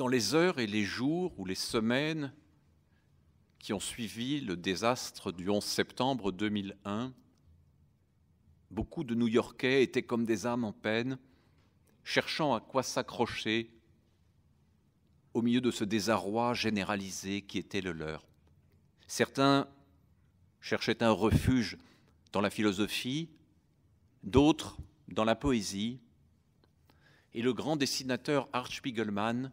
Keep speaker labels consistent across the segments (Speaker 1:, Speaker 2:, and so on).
Speaker 1: Dans les heures et les jours ou les semaines qui ont suivi le désastre du 11 septembre 2001, beaucoup de New-Yorkais étaient comme des âmes en peine, cherchant à quoi s'accrocher au milieu de ce désarroi généralisé qui était le leur. Certains cherchaient un refuge dans la philosophie, d'autres dans la poésie, et le grand dessinateur Art Spiegelman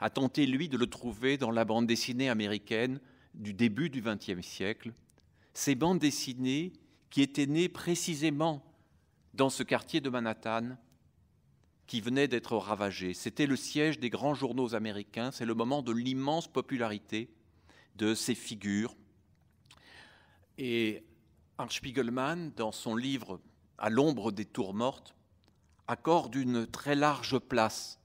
Speaker 1: a tenté, lui, de le trouver dans la bande dessinée américaine du début du XXe siècle, ces bandes dessinées qui étaient nées précisément dans ce quartier de Manhattan qui venait d'être ravagé. C'était le siège des grands journaux américains, c'est le moment de l'immense popularité de ces figures. Et Art Spiegelman, dans son livre À l'ombre des tours mortes, accorde une très large place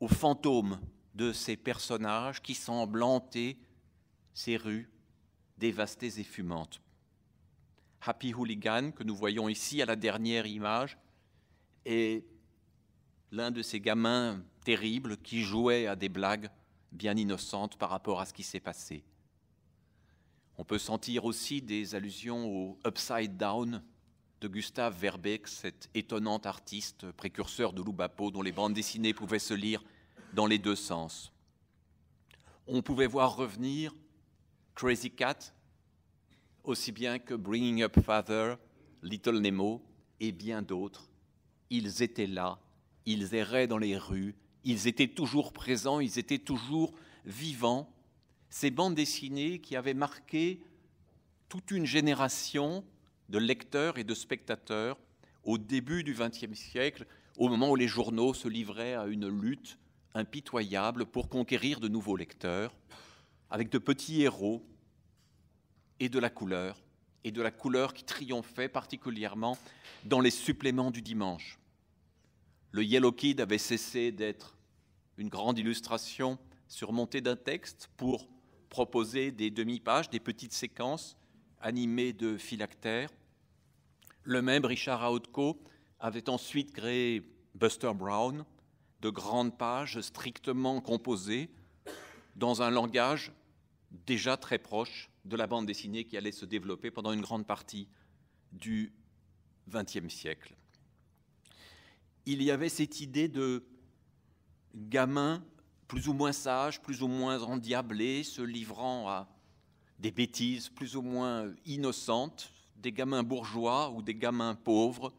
Speaker 1: aux fantômes de ces personnages qui semblent hanter ces rues dévastées et fumantes. Happy Hooligan, que nous voyons ici à la dernière image, est l'un de ces gamins terribles qui jouaient à des blagues bien innocentes par rapport à ce qui s'est passé. On peut sentir aussi des allusions au Upside Down de Gustave Verbeek, cet étonnant artiste précurseur de Loubapo dont les bandes dessinées pouvaient se lire dans les deux sens. On pouvait voir revenir Crazy Cat, aussi bien que Bringing Up Father, Little Nemo et bien d'autres. Ils étaient là, ils erraient dans les rues, ils étaient toujours présents, ils étaient toujours vivants. Ces bandes dessinées qui avaient marqué toute une génération de lecteurs et de spectateurs au début du XXe siècle, au moment où les journaux se livraient à une lutte impitoyable pour conquérir de nouveaux lecteurs, avec de petits héros et de la couleur, et de la couleur qui triomphait particulièrement dans les suppléments du dimanche. Le Yellow Kid avait cessé d'être une grande illustration surmontée d'un texte pour proposer des demi-pages, des petites séquences animées de phylactères. Le même Richard Autko avait ensuite créé Buster Brown, de grandes pages strictement composées dans un langage déjà très proche de la bande dessinée qui allait se développer pendant une grande partie du XXe siècle. Il y avait cette idée de gamin plus ou moins sage, plus ou moins endiablé, se livrant à des bêtises plus ou moins innocentes, des gamins bourgeois ou des gamins pauvres,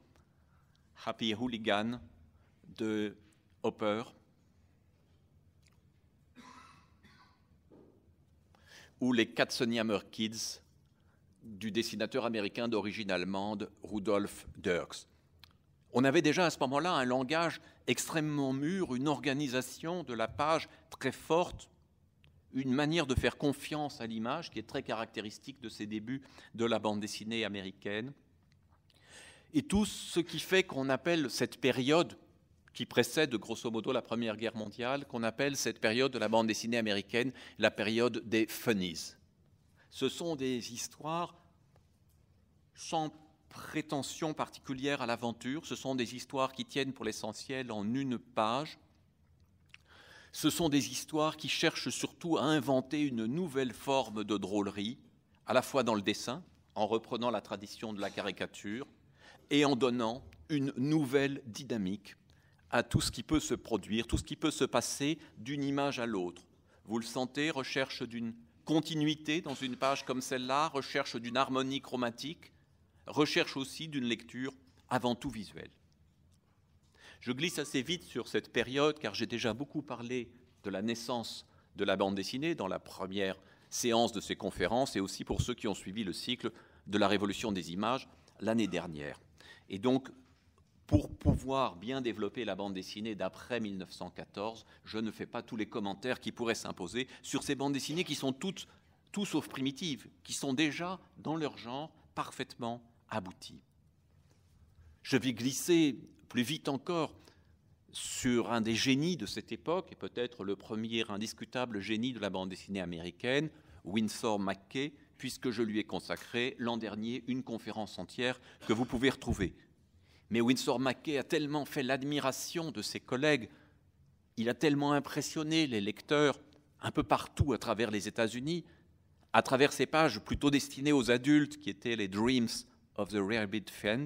Speaker 1: Happy Hooligan de Ou les Katzenjammer Kids du dessinateur américain d'origine allemande Rudolf Dirks. On avait déjà à ce moment-là un langage extrêmement mûr, une organisation de la page très forte, une manière de faire confiance à l'image qui est très caractéristique de ces débuts de la bande dessinée américaine. Et tout ce qui fait qu'on appelle cette période qui précède grosso modo la Première Guerre mondiale, qu'on appelle cette période de la bande dessinée américaine la période des funnies. Ce sont des histoires sans prétention particulière à l'aventure, ce sont des histoires qui tiennent pour l'essentiel en une page, ce sont des histoires qui cherchent surtout à inventer une nouvelle forme de drôlerie, à la fois dans le dessin, en reprenant la tradition de la caricature, et en donnant une nouvelle dynamique à tout ce qui peut se produire, tout ce qui peut se passer d'une image à l'autre. Vous le sentez, recherche d'une continuité dans une page comme celle-là, recherche d'une harmonie chromatique, recherche aussi d'une lecture avant tout visuelle. Je glisse assez vite sur cette période car j'ai déjà beaucoup parlé de la naissance de la bande dessinée dans la première séance de ces conférences et aussi pour ceux qui ont suivi le cycle de la révolution des images l'année dernière. Et donc, pour pouvoir bien développer la bande dessinée d'après 1914, je ne fais pas tous les commentaires qui pourraient s'imposer sur ces bandes dessinées qui sont toutes, tout sauf primitives, qui sont déjà, dans leur genre, parfaitement abouties. Je vais glisser plus vite encore sur un des génies de cette époque, et peut-être le premier indiscutable génie de la bande dessinée américaine, Winsor McKay, puisque je lui ai consacré l'an dernier une conférence entière que vous pouvez retrouver mais Winsor McKay a tellement fait l'admiration de ses collègues il a tellement impressionné les lecteurs un peu partout à travers les États-Unis, à travers ces pages plutôt destinées aux adultes qui étaient les Dreams of the Rarebit Fend,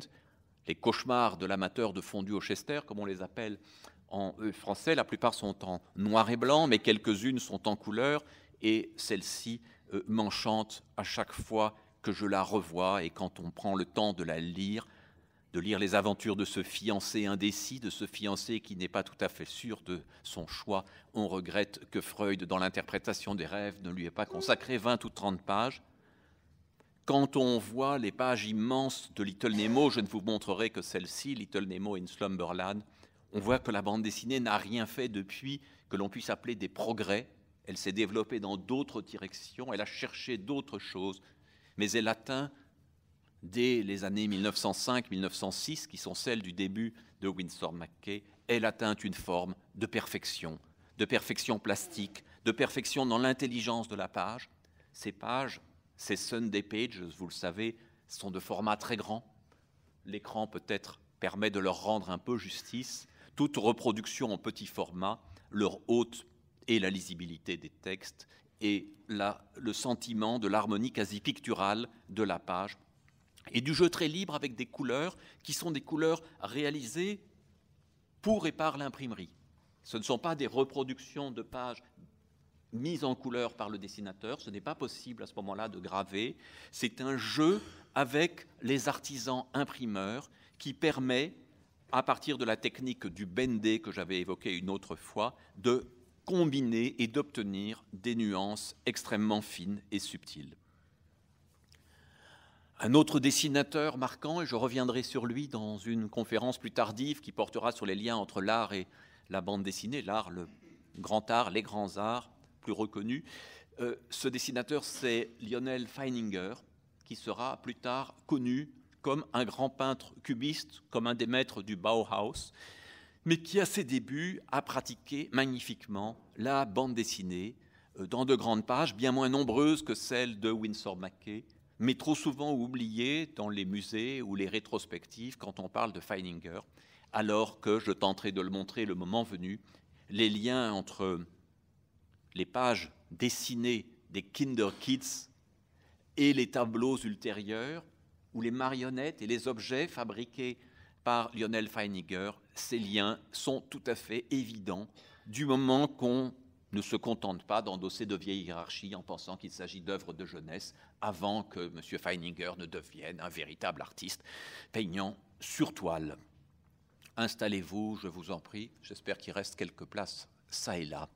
Speaker 1: les cauchemars de l'amateur de fondu au Chester, comme on les appelle en euh, français. La plupart sont en noir et blanc, mais quelques-unes sont en couleur, et celle-ci euh, m'enchante à chaque fois que je la revois, et quand on prend le temps de la lire, de lire les aventures de ce fiancé indécis, de ce fiancé qui n'est pas tout à fait sûr de son choix. On regrette que Freud, dans l'interprétation des rêves, ne lui ait pas consacré 20 ou 30 pages. Quand on voit les pages immenses de Little Nemo, je ne vous montrerai que celle-ci, Little Nemo in Slumberland, on voit que la bande dessinée n'a rien fait depuis que l'on puisse appeler des progrès. Elle s'est développée dans d'autres directions, elle a cherché d'autres choses, mais elle atteint dès les années 1905-1906, qui sont celles du début de Winsor McKay, elle atteint une forme de perfection, de perfection plastique, de perfection dans l'intelligence de la page. Ces pages, ces Sunday Pages, vous le savez, sont de format très grand. L'écran peut-être permet de leur rendre un peu justice. Toute reproduction en petit format leur ôte et la lisibilité des textes et le sentiment de l'harmonie quasi picturale de la page et du jeu très libre avec des couleurs qui sont des couleurs réalisées pour et par l'imprimerie. Ce ne sont pas des reproductions de pages mises en couleur par le dessinateur, ce n'est pas possible à ce moment-là de graver, c'est un jeu avec les artisans imprimeurs qui permet, à partir de la technique du bendé que j'avais évoqué une autre fois, de combiner et d'obtenir des nuances extrêmement fines et subtiles. Un autre dessinateur marquant, et je reviendrai sur lui dans une conférence plus tardive qui portera sur les liens entre l'art et la bande dessinée, l'art, le grand art, les grands arts plus reconnus. Euh, ce dessinateur, c'est Lionel Feininger, qui sera plus tard connu comme un grand peintre cubiste, comme un des maîtres du Bauhaus, mais qui à ses débuts a pratiqué magnifiquement la bande dessinée euh, dans de grandes pages, bien moins nombreuses que celles de Winsor McKay, mais trop souvent oublié dans les musées ou les rétrospectives quand on parle de Feininger, alors que je tenterai de le montrer le moment venu, les liens entre les pages dessinées des Kinder Kids et les tableaux ultérieurs, ou les marionnettes et les objets fabriqués par Lionel Feininger, ces liens sont tout à fait évidents du moment qu'on ne se contente pas d'endosser de vieilles hiérarchies en pensant qu'il s'agit d'œuvres de jeunesse avant que M. Feininger ne devienne un véritable artiste peignant sur toile. Installez-vous, je vous en prie. J'espère qu'il reste quelques places, ça et là.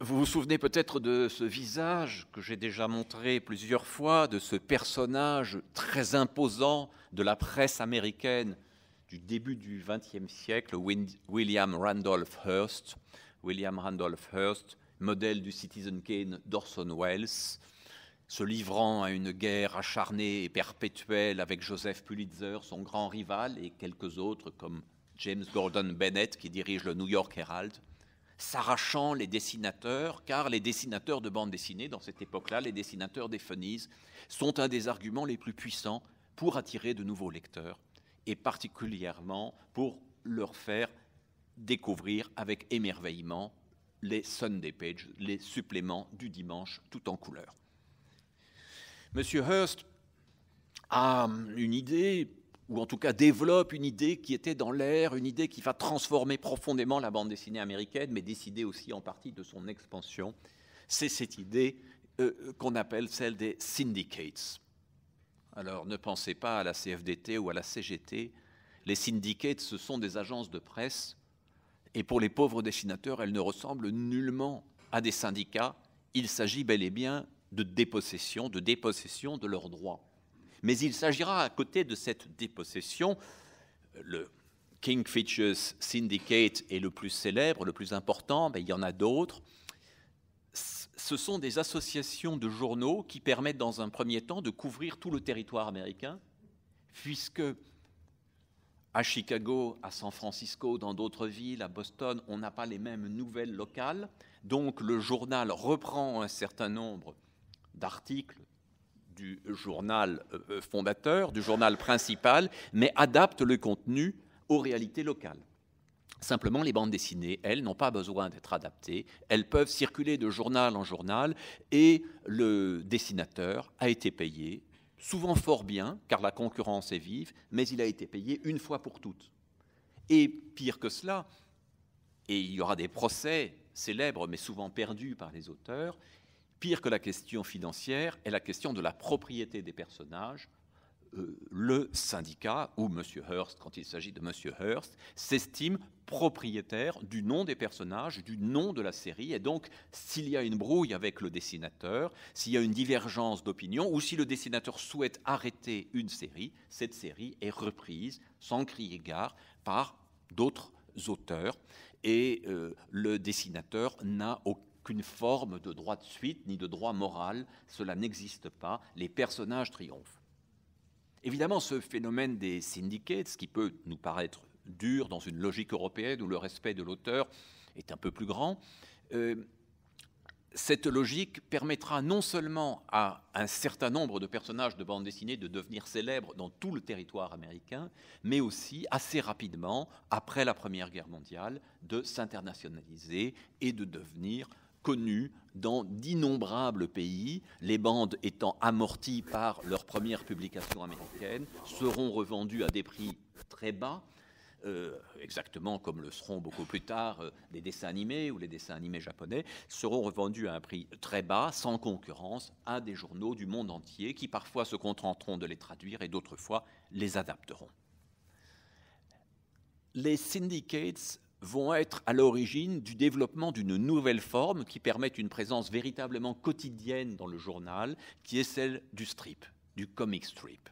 Speaker 1: Vous vous souvenez peut-être de ce visage que j'ai déjà montré plusieurs fois, de ce personnage très imposant de la presse américaine du début du XXe siècle, William Randolph Hearst. William modèle du Citizen Kane d'Orson Welles, se livrant à une guerre acharnée et perpétuelle avec Joseph Pulitzer, son grand rival, et quelques autres comme James Gordon Bennett qui dirige le New York Herald, s'arrachant les dessinateurs, car les dessinateurs de bande dessinée, dans cette époque-là, les dessinateurs des funnies, sont un des arguments les plus puissants pour attirer de nouveaux lecteurs et particulièrement pour leur faire découvrir avec émerveillement les Sunday Pages, les suppléments du dimanche tout en couleur. Monsieur Hearst a une idée, ou en tout cas développe une idée qui était dans l'air, une idée qui va transformer profondément la bande dessinée américaine, mais décider aussi en partie de son expansion. C'est cette idée euh, qu'on appelle celle des syndicates. Alors ne pensez pas à la CFDT ou à la CGT. Les syndicates, ce sont des agences de presse. Et pour les pauvres dessinateurs, elles ne ressemblent nullement à des syndicats. Il s'agit bel et bien de dépossession, de dépossession de leurs droits. Mais il s'agira à côté de cette dépossession, le Kingfishers Syndicate est le plus célèbre, le plus important, mais il y en a d'autres ce sont des associations de journaux qui permettent dans un premier temps de couvrir tout le territoire américain, puisque à Chicago, à San Francisco, dans d'autres villes, à Boston, on n'a pas les mêmes nouvelles locales. Donc le journal reprend un certain nombre d'articles du journal euh, fondateur, du journal principal, mais adapte le contenu aux réalités locales. Simplement, les bandes dessinées, elles, n'ont pas besoin d'être adaptées. Elles peuvent circuler de journal en journal et le dessinateur a été payé, souvent fort bien, car la concurrence est vive, mais il a été payé une fois pour toutes. Et pire que cela, et il y aura des procès célèbres mais souvent perdus par les auteurs, pire que la question financière est la question de la propriété des personnages le syndicat, ou M. Hearst, quand il s'agit de M. Hearst, s'estime propriétaire du nom des personnages, du nom de la série, et donc s'il y a une brouille avec le dessinateur, s'il y a une divergence d'opinion, ou si le dessinateur souhaite arrêter une série, cette série est reprise sans crier gare par d'autres auteurs, et euh, le dessinateur n'a aucune forme de droit de suite ni de droit moral, cela n'existe pas, les personnages triomphent. Évidemment, ce phénomène des syndicates, qui peut nous paraître dur dans une logique européenne où le respect de l'auteur est un peu plus grand, euh, cette logique permettra non seulement à un certain nombre de personnages de bande dessinée de devenir célèbres dans tout le territoire américain, mais aussi assez rapidement, après la Première Guerre mondiale, de s'internationaliser et de devenir connus dans d'innombrables pays, les bandes étant amorties par leur première publication américaine, seront revendues à des prix très bas, euh, exactement comme le seront beaucoup plus tard euh, les dessins animés ou les dessins animés japonais, seront revendus à un prix très bas, sans concurrence, à des journaux du monde entier qui parfois se contenteront de les traduire et d'autres fois les adapteront. Les syndicates vont être à l'origine du développement d'une nouvelle forme qui permet une présence véritablement quotidienne dans le journal, qui est celle du strip, du comic strip.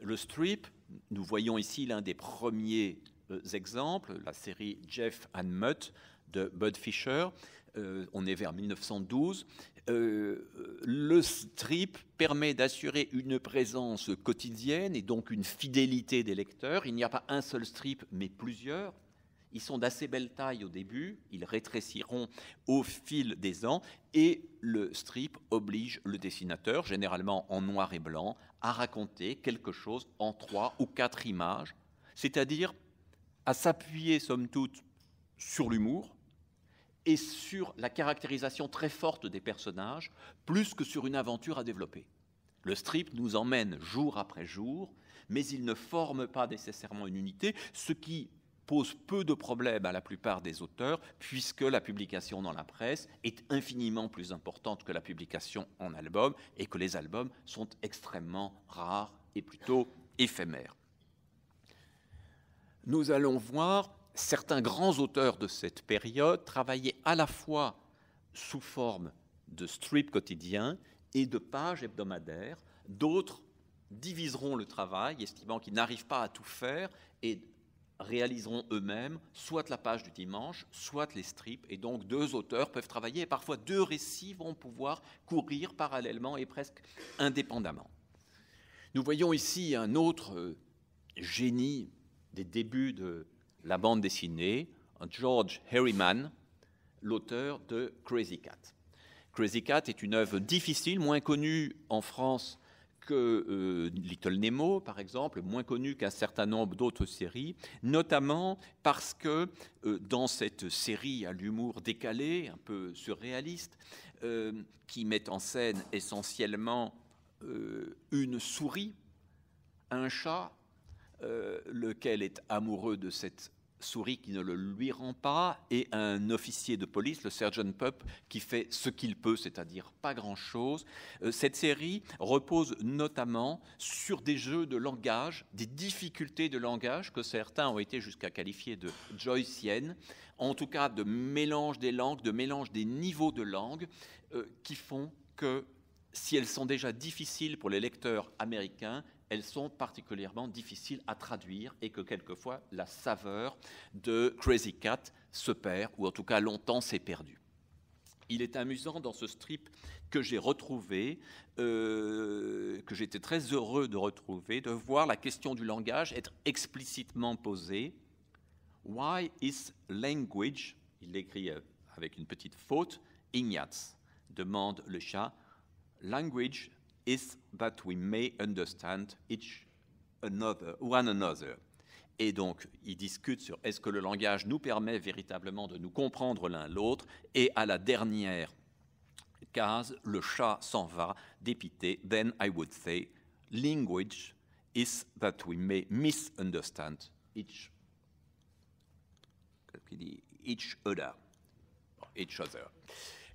Speaker 1: Le strip, nous voyons ici l'un des premiers euh, exemples, la série Jeff and Mutt de Bud Fisher. Euh, on est vers 1912. Euh, le strip permet d'assurer une présence quotidienne et donc une fidélité des lecteurs. Il n'y a pas un seul strip, mais plusieurs ils sont d'assez belle taille au début, ils rétréciront au fil des ans, et le strip oblige le dessinateur, généralement en noir et blanc, à raconter quelque chose en trois ou quatre images, c'est-à-dire à s'appuyer, somme toute, sur l'humour et sur la caractérisation très forte des personnages, plus que sur une aventure à développer. Le strip nous emmène jour après jour, mais il ne forme pas nécessairement une unité, ce qui pose peu de problèmes à la plupart des auteurs, puisque la publication dans la presse est infiniment plus importante que la publication en album, et que les albums sont extrêmement rares et plutôt éphémères. Nous allons voir certains grands auteurs de cette période travailler à la fois sous forme de strip quotidien et de pages hebdomadaires. D'autres diviseront le travail, estimant qu'ils n'arrivent pas à tout faire, et réaliseront eux-mêmes soit la page du dimanche, soit les strips. Et donc deux auteurs peuvent travailler et parfois deux récits vont pouvoir courir parallèlement et presque indépendamment. Nous voyons ici un autre euh, génie des débuts de la bande dessinée, George Harriman, l'auteur de Crazy Cat. Crazy Cat est une œuvre difficile, moins connue en France que euh, Little Nemo, par exemple, moins connu qu'un certain nombre d'autres séries, notamment parce que euh, dans cette série à l'humour décalé, un peu surréaliste, euh, qui met en scène essentiellement une souris, un chat, lequel est amoureux de cette souris qui ne le lui rend pas, et un officier de police, le sergeant Pup, qui fait ce qu'il peut, c'est-à-dire pas grand-chose. Euh, cette série repose notamment sur des jeux de langage, des difficultés de langage que certains ont été jusqu'à qualifier de joyciennes, en tout cas de mélange des langues, de mélange des niveaux de langue, euh, qui font que si elles sont déjà difficiles pour les lecteurs américains, elles sont particulièrement difficiles à traduire et que quelquefois la saveur de Crazy Cat se perd, ou en tout cas longtemps s'est perdue. Il est amusant dans ce strip que j'ai retrouvé, euh, que j'étais très heureux de retrouver, de voir la question du langage être explicitement posée. Why is language, il l'écrit euh, avec une petite faute, Ignatz demande le chat. Language is that we may understand each another, one another. Et donc, il discute sur est-ce que le langage nous permet véritablement de nous comprendre l'un l'autre. Et à la dernière case, le chat s'en va dépité. Then I would say, language is that we may misunderstand each, each other. Each other.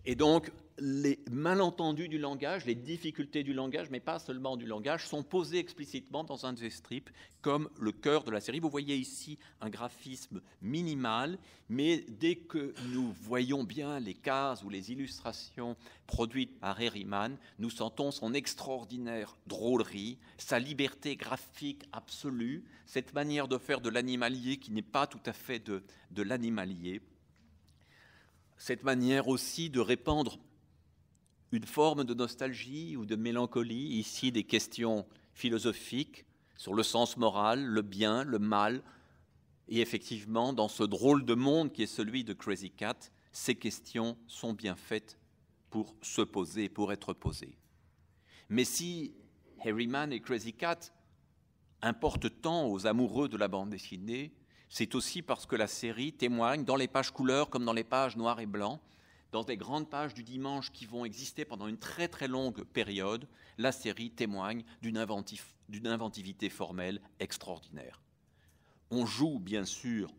Speaker 1: Et donc, les malentendus du langage, les difficultés du langage, mais pas seulement du langage, sont posés explicitement dans un des strips comme le cœur de la série. Vous voyez ici un graphisme minimal, mais dès que nous voyons bien les cases ou les illustrations produites par Herriman, nous sentons son extraordinaire drôlerie, sa liberté graphique absolue, cette manière de faire de l'animalier qui n'est pas tout à fait de, de l'animalier, cette manière aussi de répandre une forme de nostalgie ou de mélancolie, ici des questions philosophiques sur le sens moral, le bien, le mal. Et effectivement, dans ce drôle de monde qui est celui de Crazy Cat, ces questions sont bien faites pour se poser, pour être posées. Mais si Harryman et Crazy Cat importent tant aux amoureux de la bande dessinée, c'est aussi parce que la série témoigne, dans les pages couleurs comme dans les pages noires et blancs, dans des grandes pages du dimanche qui vont exister pendant une très très longue période, la série témoigne d'une inventivité formelle extraordinaire. On joue bien sûr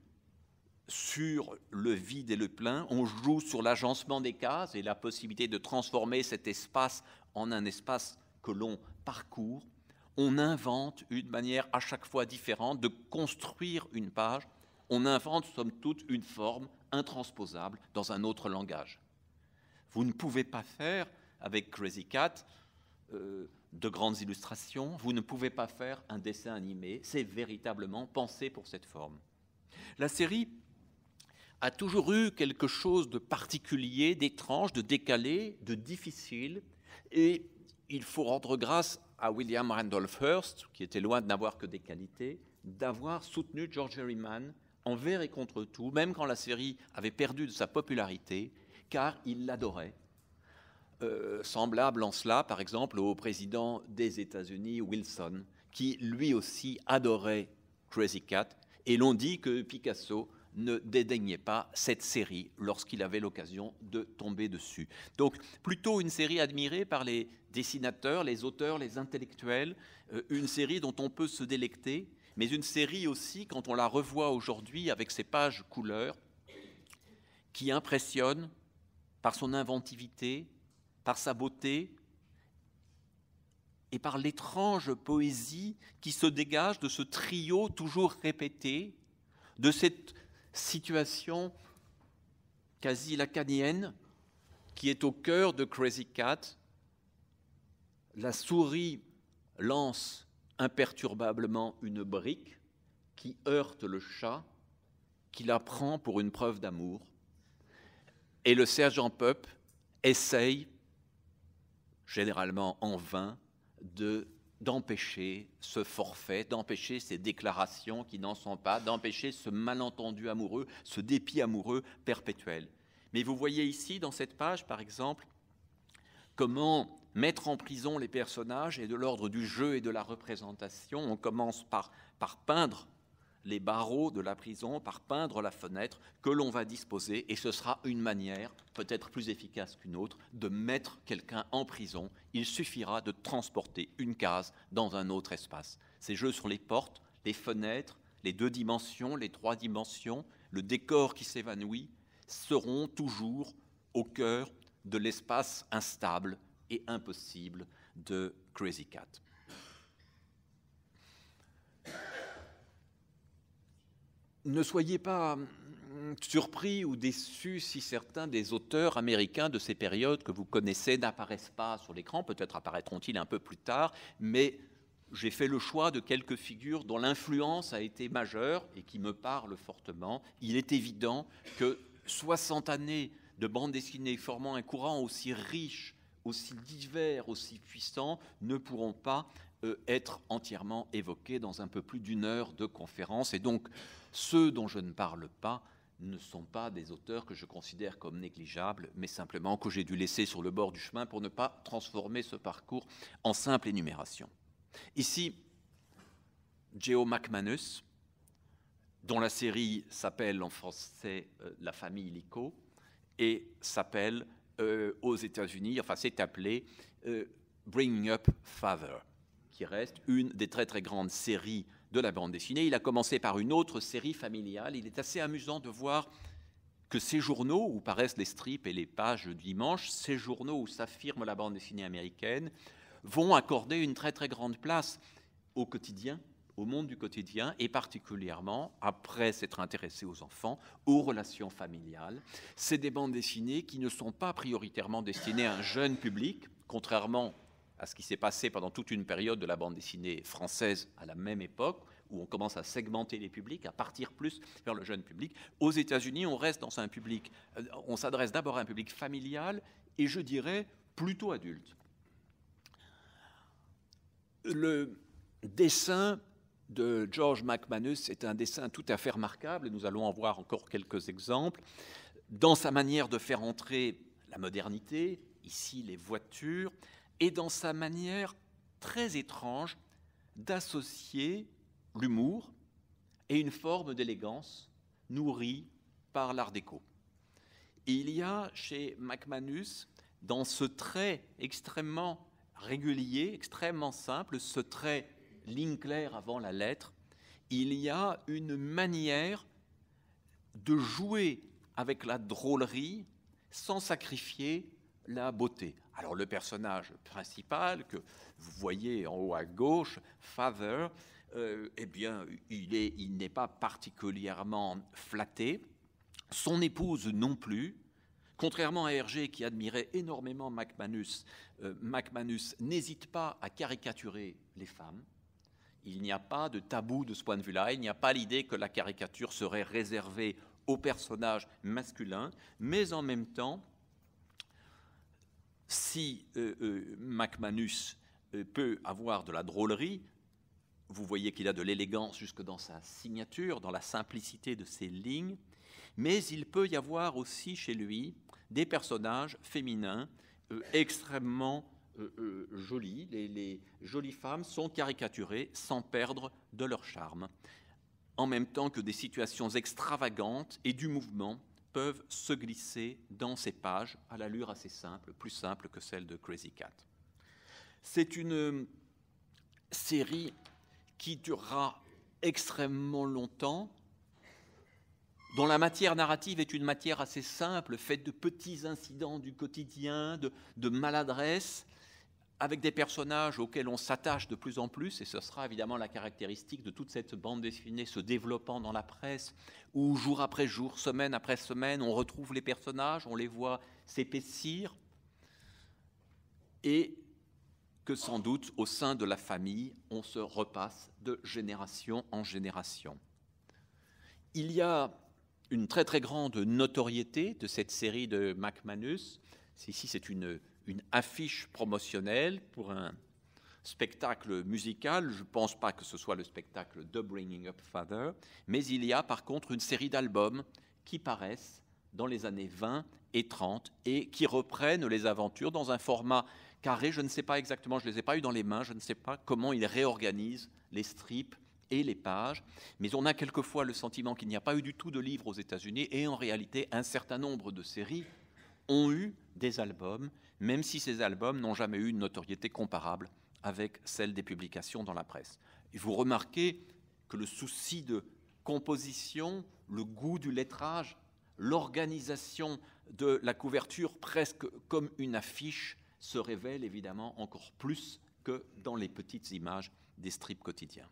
Speaker 1: sur le vide et le plein, on joue sur l'agencement des cases et la possibilité de transformer cet espace en un espace que l'on parcourt. On invente une manière à chaque fois différente de construire une page. On invente, somme toute, une forme intransposable dans un autre langage. Vous ne pouvez pas faire avec Crazy Cat euh, de grandes illustrations, vous ne pouvez pas faire un dessin animé, c'est véritablement pensé pour cette forme. La série a toujours eu quelque chose de particulier, d'étrange, de décalé, de difficile, et il faut rendre grâce à William Randolph Hearst, qui était loin de n'avoir que des qualités, d'avoir soutenu George Herriman envers et contre tout, même quand la série avait perdu de sa popularité, car il l'adorait. Euh, semblable en cela, par exemple, au président des États-Unis, Wilson, qui lui aussi adorait Crazy Cat, et l'on dit que Picasso ne dédaignait pas cette série lorsqu'il avait l'occasion de tomber dessus. Donc plutôt une série admirée par les dessinateurs, les auteurs, les intellectuels, euh, une série dont on peut se délecter, mais une série aussi, quand on la revoit aujourd'hui avec ses pages couleurs, qui impressionne par son inventivité, par sa beauté et par l'étrange poésie qui se dégage de ce trio toujours répété, de cette situation quasi lacanienne qui est au cœur de Crazy Cat. La souris lance imperturbablement une brique qui heurte le chat, qui la prend pour une preuve d'amour. Et le sergent Pup essaye, généralement en vain, de d'empêcher ce forfait, d'empêcher ces déclarations qui n'en sont pas, d'empêcher ce malentendu amoureux, ce dépit amoureux perpétuel. Mais vous voyez ici, dans cette page, par exemple, comment mettre en prison les personnages est de l'ordre du jeu et de la représentation. On commence par, par peindre les barreaux de la prison par peindre la fenêtre que l'on va disposer, et ce sera une manière, peut-être plus efficace qu'une autre, de mettre quelqu'un en prison. Il suffira de transporter une case dans un autre espace. Ces jeux sur les portes, les fenêtres, les deux dimensions, les trois dimensions, le décor qui s'évanouit, seront toujours au cœur de l'espace instable et impossible de Crazy Cat. Ne soyez pas hum, surpris ou déçus si certains des auteurs américains de ces périodes que vous connaissez n'apparaissent pas sur l'écran. Peut-être apparaîtront-ils un peu plus tard, mais j'ai fait le choix de quelques figures dont l'influence a été majeure et qui me parlent fortement. Il est évident que 60 années de bande dessinée formant un courant aussi riche, aussi divers, aussi puissant, ne pourront pas être entièrement évoqués dans un peu plus d'une heure de conférence. Et donc, ceux dont je ne parle pas ne sont pas des auteurs que je considère comme négligeables, mais simplement que j'ai dû laisser sur le bord du chemin pour ne pas transformer ce parcours en simple énumération. Ici, Geo McManus, dont la série s'appelle en français euh, La famille Lico et s'appelle euh, aux États-Unis, enfin c'est appelé euh, Bringing Up Father, qui reste une des très très grandes séries de la bande dessinée. Il a commencé par une autre série familiale. Il est assez amusant de voir que ces journaux où paraissent les strips et les pages du dimanche, ces journaux où s'affirme la bande dessinée américaine, vont accorder une très très grande place au quotidien, au monde du quotidien, et particulièrement, après s'être intéressé aux enfants, aux relations familiales. C'est des bandes dessinées qui ne sont pas prioritairement destinées à un jeune public, contrairement à ce qui s'est passé pendant toute une période de la bande dessinée française à la même époque, où on commence à segmenter les publics, à partir plus vers le jeune public. Aux États-Unis, on reste dans un public, euh, on s'adresse d'abord à un public familial et je dirais plutôt adulte. Le dessin de George McManus est un dessin tout à fait remarquable, nous allons en voir encore quelques exemples, dans sa manière de faire entrer la modernité, ici les voitures, et dans sa manière très étrange d'associer l'humour et une forme d'élégance nourrie par l'art déco. il y a chez McManus, dans ce trait extrêmement régulier, extrêmement simple, ce trait ligne claire avant la lettre, il y a une manière de jouer avec la drôlerie sans sacrifier la beauté. Alors le personnage principal que vous voyez en haut à gauche, Father, euh, eh bien, il n'est pas particulièrement flatté. Son épouse non plus. Contrairement à Hergé qui admirait énormément MacManus, euh, MacManus n'hésite pas à caricaturer les femmes. Il n'y a pas de tabou de ce point de vue-là. Il n'y a pas l'idée que la caricature serait réservée aux personnages masculins, mais en même temps, si euh, MacManus peut avoir de la drôlerie, vous voyez qu'il a de l'élégance jusque dans sa signature, dans la simplicité de ses lignes, mais il peut y avoir aussi chez lui des personnages féminins euh, extrêmement euh, euh, jolis. Les, jolies femmes sont caricaturées sans perdre de leur charme, en même temps que des situations extravagantes et du mouvement peuvent se glisser dans ces pages à l'allure assez simple, plus simple que celle de Crazy Cat. C'est une série qui durera extrêmement longtemps, dont la matière narrative est une matière assez simple, faite de petits incidents du quotidien, de, de maladresse, avec des personnages auxquels on s'attache de plus en plus, et ce sera évidemment la caractéristique de toute cette bande dessinée se développant dans la presse, où jour après jour, semaine après semaine, on retrouve les personnages, on les voit s'épaissir, et que sans doute au sein de la famille, on se repasse de génération en génération. Il y a une très très grande notoriété de cette série de McManus. Ici, c'est une, une affiche promotionnelle pour un spectacle musical. Je ne pense pas que ce soit le spectacle de Bringing Up Father, mais il y a par contre une série d'albums qui paraissent dans les années 20 et 30 et qui reprennent les aventures dans un format carré. Je ne sais pas exactement, je ne les ai pas eu dans les mains, je ne sais pas comment ils réorganisent les strips et les pages, mais on a quelquefois le sentiment qu'il n'y a pas eu du tout de livres aux États-Unis et en réalité un certain nombre de séries ont eu des albums, même si ces albums n'ont jamais eu une notoriété comparable avec celle des publications dans la presse. Vous remarquez que le souci de composition, le goût du lettrage, l'organisation de la couverture presque comme une affiche se révèle évidemment encore plus que dans les petites images des strips quotidiens.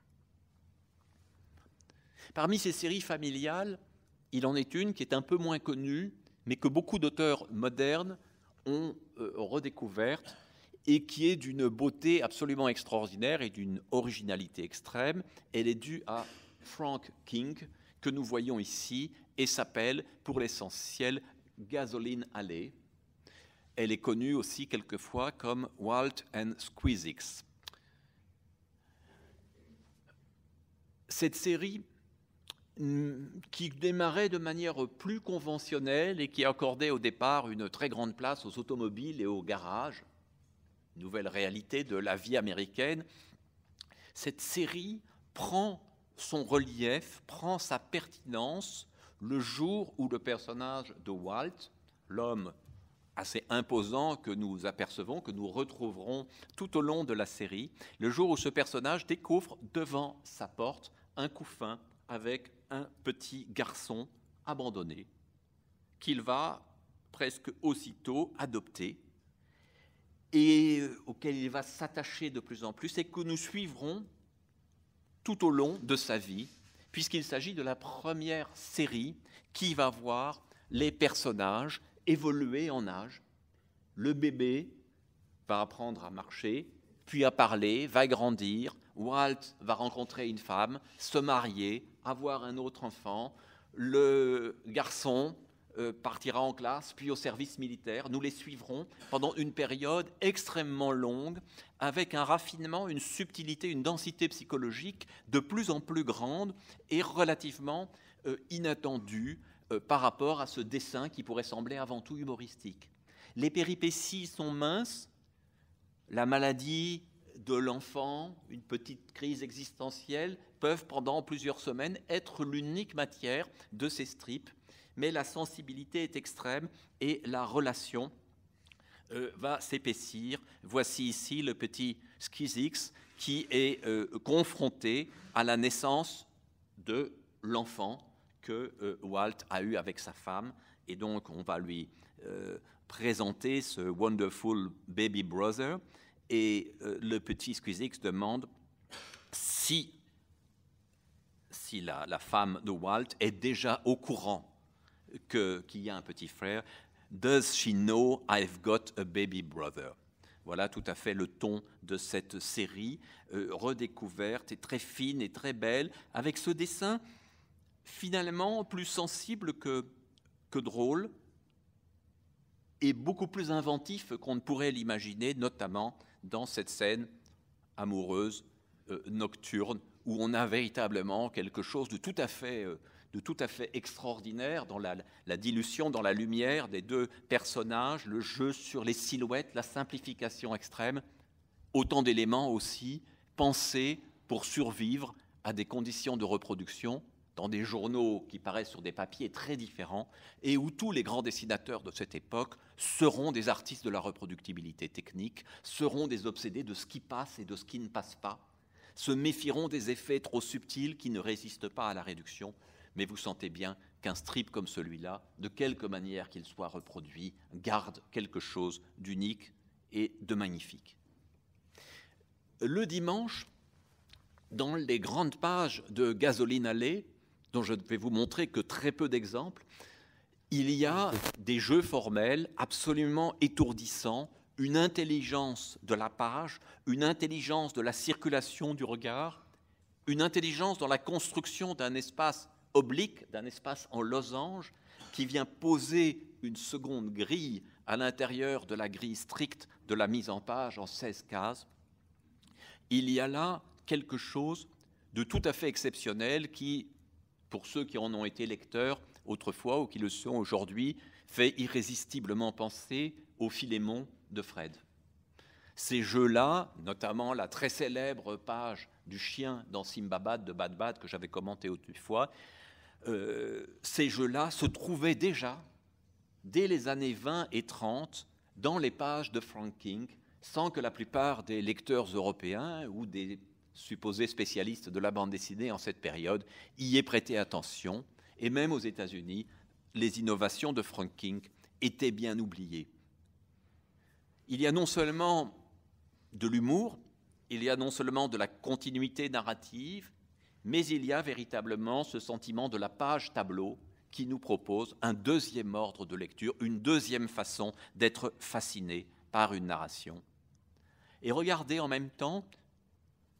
Speaker 1: Parmi ces séries familiales, il en est une qui est un peu moins connue, mais que beaucoup d'auteurs modernes ont euh, redécouverte et qui est d'une beauté absolument extraordinaire et d'une originalité extrême. Elle est due à Frank King, que nous voyons ici, et s'appelle, pour l'essentiel, Gasoline Alley, elle est connue aussi quelquefois comme Walt and Squeezix. Cette série qui démarrait de manière plus conventionnelle et qui accordait au départ une très grande place aux automobiles et aux garages, nouvelle réalité de la vie américaine, cette série prend son relief prend sa pertinence le jour où le personnage de Walt, l'homme assez imposant que nous apercevons, que nous retrouverons tout au long de la série, le jour où ce personnage découvre devant sa porte un couffin avec un petit garçon abandonné qu'il va presque aussitôt adopter et auquel il va s'attacher de plus en plus et que nous suivrons tout au long de sa vie, puisqu'il s'agit de la première série qui va voir les personnages évoluer en âge. Le bébé va apprendre à marcher, puis à parler, va grandir. Walt va rencontrer une femme, se marier, avoir un autre enfant. Le garçon euh, partira en classe, puis au service militaire. Nous les suivrons pendant une période extrêmement longue, avec un raffinement, une subtilité, une densité psychologique de plus en plus grande et relativement euh, inattendue euh, par rapport à ce dessin qui pourrait sembler avant tout humoristique. Les péripéties sont minces, la maladie de l'enfant, une petite crise existentielle, peuvent pendant plusieurs semaines être l'unique matière de ces strips mais la sensibilité est extrême et la relation euh, va s'épaissir. Voici ici le petit Skizix qui est euh, confronté à la naissance de l'enfant que euh, Walt a eu avec sa femme. Et donc, on va lui présenter ce wonderful baby brother. Et le petit Skizix demande si, si la, la femme de Walt est déjà au courant qu'il y a un petit frère. Does she know I've got a baby brother? Voilà tout à fait le ton de cette série euh, redécouverte et très fine et très belle, avec ce dessin finalement plus sensible que, que drôle et beaucoup plus inventif qu'on ne pourrait l'imaginer, notamment dans cette scène amoureuse euh, nocturne où on a véritablement quelque chose de tout à fait euh, de tout à fait extraordinaire dans la, dilution, dans la lumière des deux personnages, le jeu sur les silhouettes, la simplification extrême, autant d'éléments aussi pensés pour survivre à des conditions de reproduction dans des journaux qui paraissent sur des papiers très différents et où tous les grands dessinateurs de cette époque seront des artistes de la reproductibilité technique, seront des obsédés de ce qui passe et de ce qui ne passe pas, se méfieront des effets trop subtils qui ne résistent pas à la réduction mais vous sentez bien qu'un strip comme celui-là, de quelque manière qu'il soit reproduit, garde quelque chose d'unique et de magnifique. Le dimanche, dans les grandes pages de Gasoline Alley, dont je ne vais vous montrer que très peu d'exemples, il y a des jeux formels absolument étourdissants, une intelligence de la page, une intelligence de la circulation du regard, une intelligence dans la construction d'un espace oblique d'un espace en losange qui vient poser une seconde grille à l'intérieur de la grille stricte de la mise en page en 16 cases, il y a là quelque chose de tout à fait exceptionnel qui, pour ceux qui en ont été lecteurs autrefois ou qui le sont aujourd'hui, fait irrésistiblement penser au Philémon de Fred. Ces jeux-là, notamment la très célèbre page du chien dans Simbabad de Bad Bad que j'avais commenté autrefois, euh, ces jeux-là se trouvaient déjà, dès les années 20 et 30, dans les pages de Frank King, sans que la plupart des lecteurs européens ou des supposés spécialistes de la bande dessinée en cette période y aient prêté attention. Et même aux États-Unis, les innovations de Frank King étaient bien oubliées. Il y a non seulement de l'humour, il y a non seulement de la continuité narrative, mais il y a véritablement ce sentiment de la page tableau qui nous propose un deuxième ordre de lecture, une deuxième façon d'être fasciné par une narration. Et regardez en même temps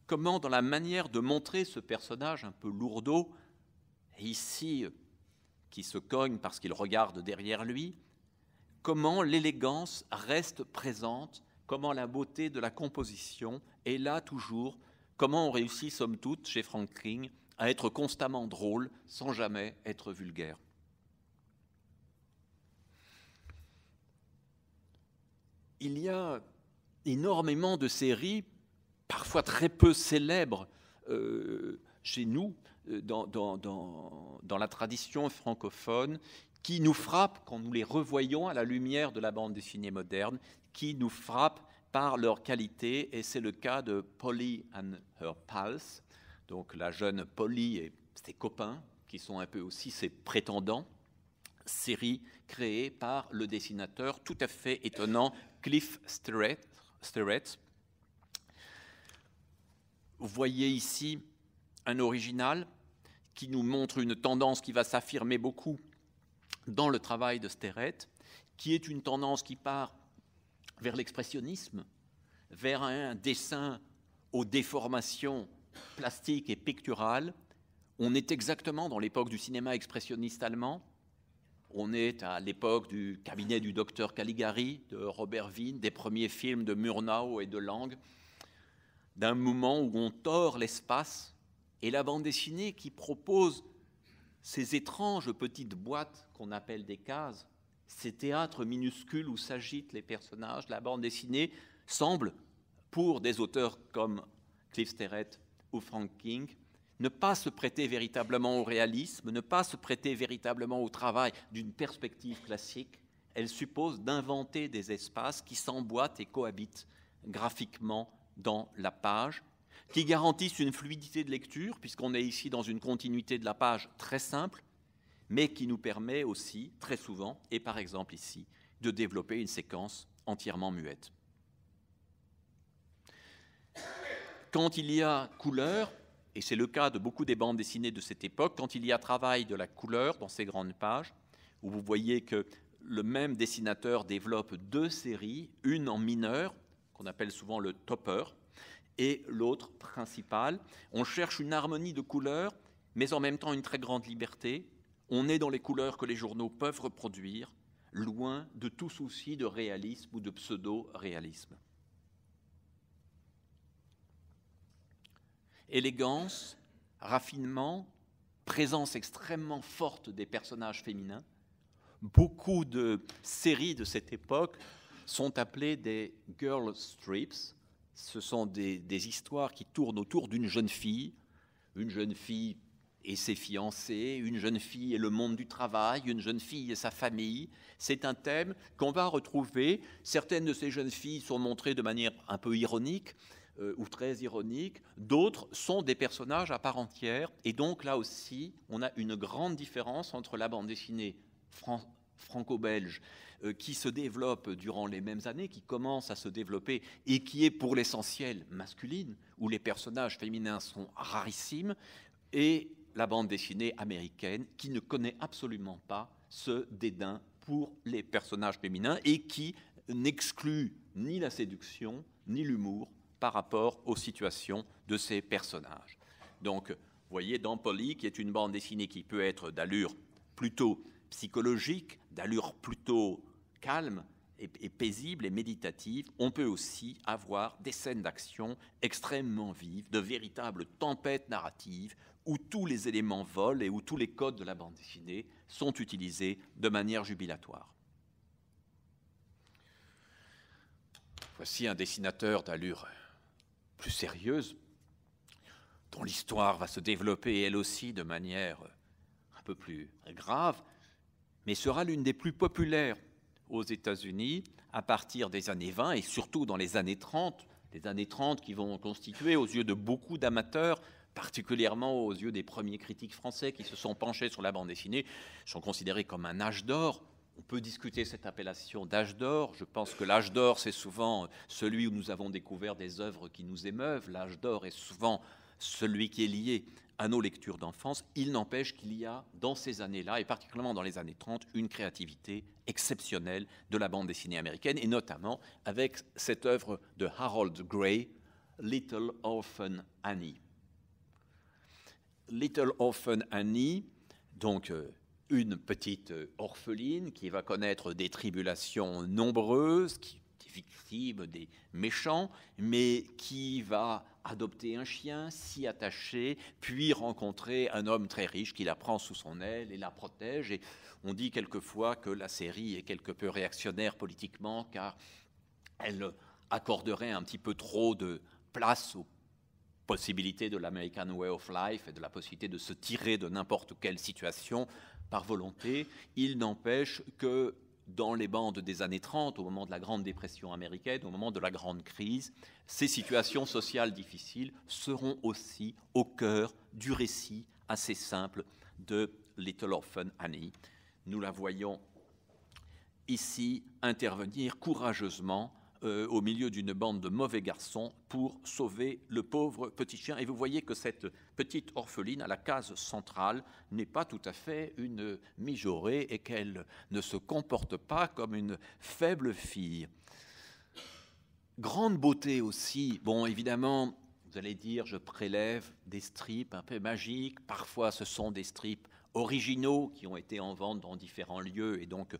Speaker 1: comment dans la manière de montrer ce personnage un peu lourdeau, ici qui se cogne parce qu'il regarde derrière lui, comment l'élégance reste présente, comment la beauté de la composition est là toujours Comment on réussit, somme toute, chez Frank King, à être constamment drôle sans jamais être vulgaire. Il y a énormément de séries, parfois très peu célèbres, euh, chez nous, euh, dans, la tradition francophone, qui nous frappent quand nous les revoyons à la lumière de la bande dessinée moderne, qui nous frappent par leur qualité, et c'est le cas de Polly and Her Pals, donc la jeune Polly et ses copains, qui sont un peu aussi ses prétendants, série créée par le dessinateur tout à fait étonnant Cliff Sterrett. Vous voyez ici un original qui nous montre une tendance qui va s'affirmer beaucoup dans le travail de Sterrett, qui est une tendance qui part vers l'expressionnisme, vers un dessin aux déformations plastiques et picturales. On est exactement dans l'époque du cinéma expressionniste allemand. On est à l'époque du cabinet du docteur Caligari de Robert Wiene, des premiers films de Murnau et de Lang, d'un moment où on tord l'espace et la bande dessinée qui propose ces étranges petites boîtes qu'on appelle des cases, ces théâtres minuscules où s'agitent les personnages, la bande dessinée semble, pour des auteurs comme Cliff Sterrett ou Frank King, ne pas se prêter véritablement au réalisme, ne pas se prêter véritablement au travail d'une perspective classique. Elle suppose d'inventer des espaces qui s'emboîtent et cohabitent graphiquement dans la page, qui garantissent une fluidité de lecture, puisqu'on est ici dans une continuité de la page très simple, mais qui nous permet aussi, très souvent, et par exemple ici, de développer une séquence entièrement muette. Quand il y a couleur, et c'est le cas de beaucoup des bandes dessinées de cette époque, quand il y a travail de la couleur dans ces grandes pages, où vous voyez que le même dessinateur développe deux séries, une en mineur, qu'on appelle souvent le topper, et l'autre principale. On cherche une harmonie de couleurs, mais en même temps une très grande liberté. On est dans les couleurs que les journaux peuvent reproduire, loin de tout souci de réalisme ou de pseudo-réalisme. Élégance, raffinement, présence extrêmement forte des personnages féminins. Beaucoup de séries de cette époque sont appelées des girl strips, ce sont des, histoires qui tournent autour d'une jeune fille, une jeune fille et ses fiancés, une jeune fille et le monde du travail, une jeune fille et sa famille. C'est un thème qu'on va retrouver. Certaines de ces jeunes filles sont montrées de manière un peu ironique euh, ou très ironique, d'autres sont des personnages à part entière. Et donc là aussi, on a une grande différence entre la bande dessinée fran franco-belge euh, qui se développe durant les mêmes années, qui commence à se développer et qui est pour l'essentiel masculine, où les personnages féminins sont rarissimes, et la bande dessinée américaine qui ne connaît absolument pas ce dédain pour les personnages féminins et qui n'exclut ni la séduction ni l'humour par rapport aux situations de ces personnages. Donc, vous voyez, dans Polly, qui est une bande dessinée qui peut être d'allure plutôt psychologique, d'allure plutôt calme et, paisible et méditative, on peut aussi avoir des scènes d'action extrêmement vives, de véritables tempêtes narratives, où tous les éléments volent et où tous les codes de la bande dessinée sont utilisés de manière jubilatoire. Voici un dessinateur d'allure plus sérieuse, dont l'histoire va se développer elle aussi de manière un peu plus grave, mais sera l'une des plus populaires aux États-Unis à partir des années 20 et surtout dans les années 30, les années 30 qui vont constituer aux yeux de beaucoup d'amateurs, particulièrement aux yeux des premiers critiques français qui se sont penchés sur la bande dessinée, sont considérés comme un âge d'or. On peut discuter cette appellation d'âge d'or. Je pense que l'âge d'or, c'est souvent celui où nous avons découvert des œuvres qui nous émeuvent. L'âge d'or est souvent celui qui est lié à nos lectures d'enfance, il n'empêche qu'il y a dans ces années-là, et particulièrement dans les années 30, une créativité exceptionnelle de la bande dessinée américaine, et notamment avec cette œuvre de Harold Gray, Little Orphan Annie. Little Orphan Annie, donc euh, une petite orpheline qui va connaître des tribulations nombreuses, qui est victime des méchants, mais qui va adopter un chien, s'y attacher, puis rencontrer un homme très riche qui la prend sous son aile et la protège. Et on dit quelquefois que la série est quelque peu réactionnaire politiquement car elle accorderait un petit peu trop de place aux possibilité de l'American Way of Life et de la possibilité de se tirer de n'importe quelle situation par volonté. Il n'empêche que dans les bandes des années 30, au moment de la Grande Dépression américaine, au moment de la Grande Crise, ces situations sociales difficiles seront aussi au cœur du récit assez simple de Little Orphan Annie. Nous la voyons ici intervenir courageusement euh, au milieu d'une bande de mauvais garçons pour sauver le pauvre petit chien. Et vous voyez que cette petite orpheline à la case centrale n'est pas tout à fait une mijaurée et qu'elle ne se comporte pas comme une faible fille. Grande beauté aussi. Bon, évidemment, vous allez dire, je prélève des strips un peu magiques. Parfois, ce sont des strips originaux qui ont été en vente dans différents lieux et donc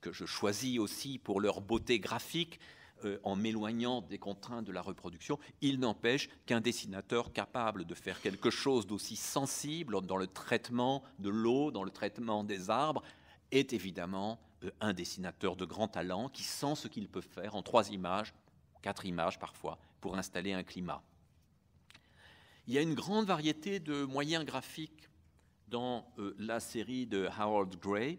Speaker 1: que je choisis aussi pour leur beauté graphique, euh, en m'éloignant des contraintes de la reproduction, il n'empêche qu'un dessinateur capable de faire quelque chose d'aussi sensible dans le traitement de l'eau, dans le traitement des arbres, est évidemment euh, un dessinateur de grand talent qui sent ce qu'il peut faire en trois images, quatre images parfois, pour installer un climat. Il y a une grande variété de moyens graphiques dans euh, la série de Howard Gray,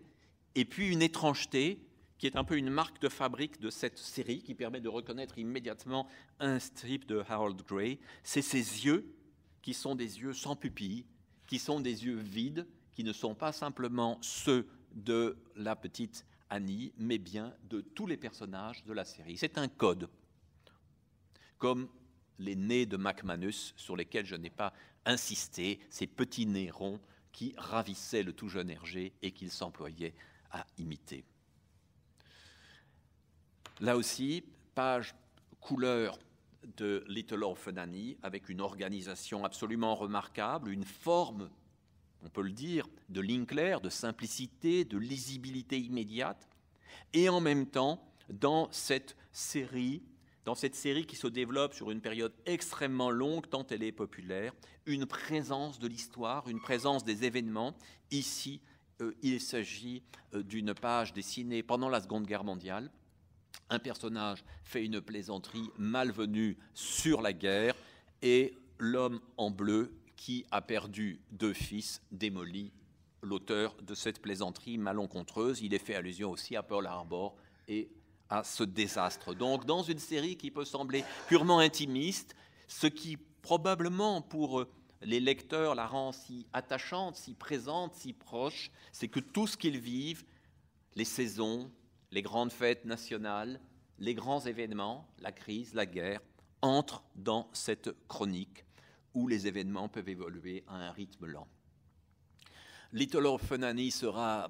Speaker 1: et puis une étrangeté qui est un peu une marque de fabrique de cette série, qui permet de reconnaître immédiatement un strip de Harold Gray. C'est ses yeux, qui sont des yeux sans pupille, qui sont des yeux vides, qui ne sont pas simplement ceux de la petite Annie, mais bien de tous les personnages de la série. C'est un code, comme les nez de McManus, sur lesquels je n'ai pas insisté, ces petits nez ronds qui ravissaient le tout jeune Hergé et qu'il s'employait à imiter. Là aussi, page couleur de Little Orphan Annie, avec une organisation absolument remarquable, une forme, on peut le dire, de ligne claire, de simplicité, de lisibilité immédiate, et en même temps, dans cette série, dans cette série qui se développe sur une période extrêmement longue, tant elle est populaire, une présence de l'histoire, une présence des événements. Ici, euh, il s'agit euh, d'une page dessinée pendant la Seconde Guerre mondiale. Un personnage fait une plaisanterie malvenue sur la guerre et l'homme en bleu qui a perdu deux fils démolit l'auteur de cette plaisanterie malencontreuse. Il est fait allusion aussi à Pearl Harbor et à ce désastre. Donc dans une série qui peut sembler purement intimiste, ce qui probablement pour euh, les lecteurs la rend si attachante, si présente, si proche, c'est que tout ce qu'ils vivent, les saisons, les grandes fêtes nationales, les grands événements, la crise, la guerre, entrent dans cette chronique où les événements peuvent évoluer à un rythme lent. Little Orphan Annie sera,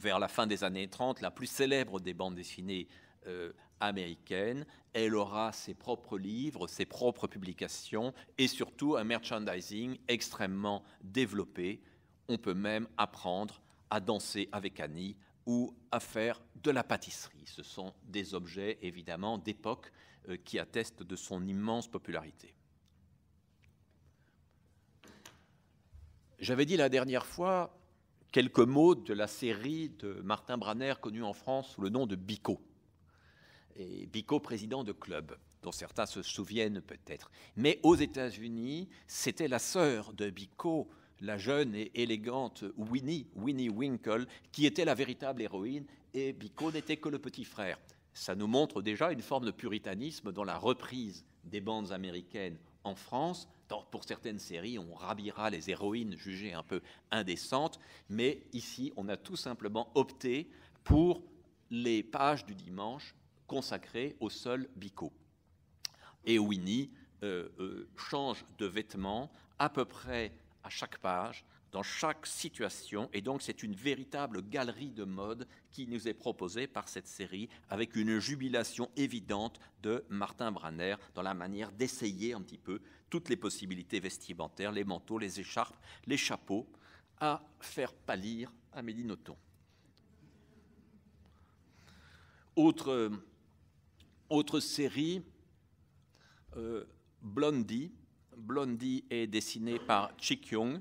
Speaker 1: vers la fin des années 30, la plus célèbre des bandes dessinées euh, américaine. Elle aura ses propres livres, ses propres publications et surtout un merchandising extrêmement développé. On peut même apprendre à danser avec Annie ou à faire de la pâtisserie. Ce sont des objets évidemment d'époque euh, qui attestent de son immense popularité. J'avais dit la dernière fois quelques mots de la série de Martin Branner connue en France sous le nom de Bico et Bicot président de club, dont certains se souviennent peut-être. Mais aux États-Unis, c'était la sœur de Bicot, la jeune et élégante Winnie, Winnie Winkle, qui était la véritable héroïne, et Bicot n'était que le petit frère. Ça nous montre déjà une forme de puritanisme dans la reprise des bandes américaines en France. pour certaines séries, on rabira les héroïnes jugées un peu indécentes, mais ici, on a tout simplement opté pour les pages du dimanche consacré au seul Bicot. Et Winnie euh, euh, change de vêtements à peu près à chaque page, dans chaque situation, et donc c'est une véritable galerie de mode qui nous est proposée par cette série, avec une jubilation évidente de Martin Branner dans la manière d'essayer un petit peu toutes les possibilités vestimentaires, les manteaux, les écharpes, les chapeaux, à faire pâlir Amélie Nothomb. Autre autre série, euh, Blondie. Blondie est dessinée par Chi Kyung.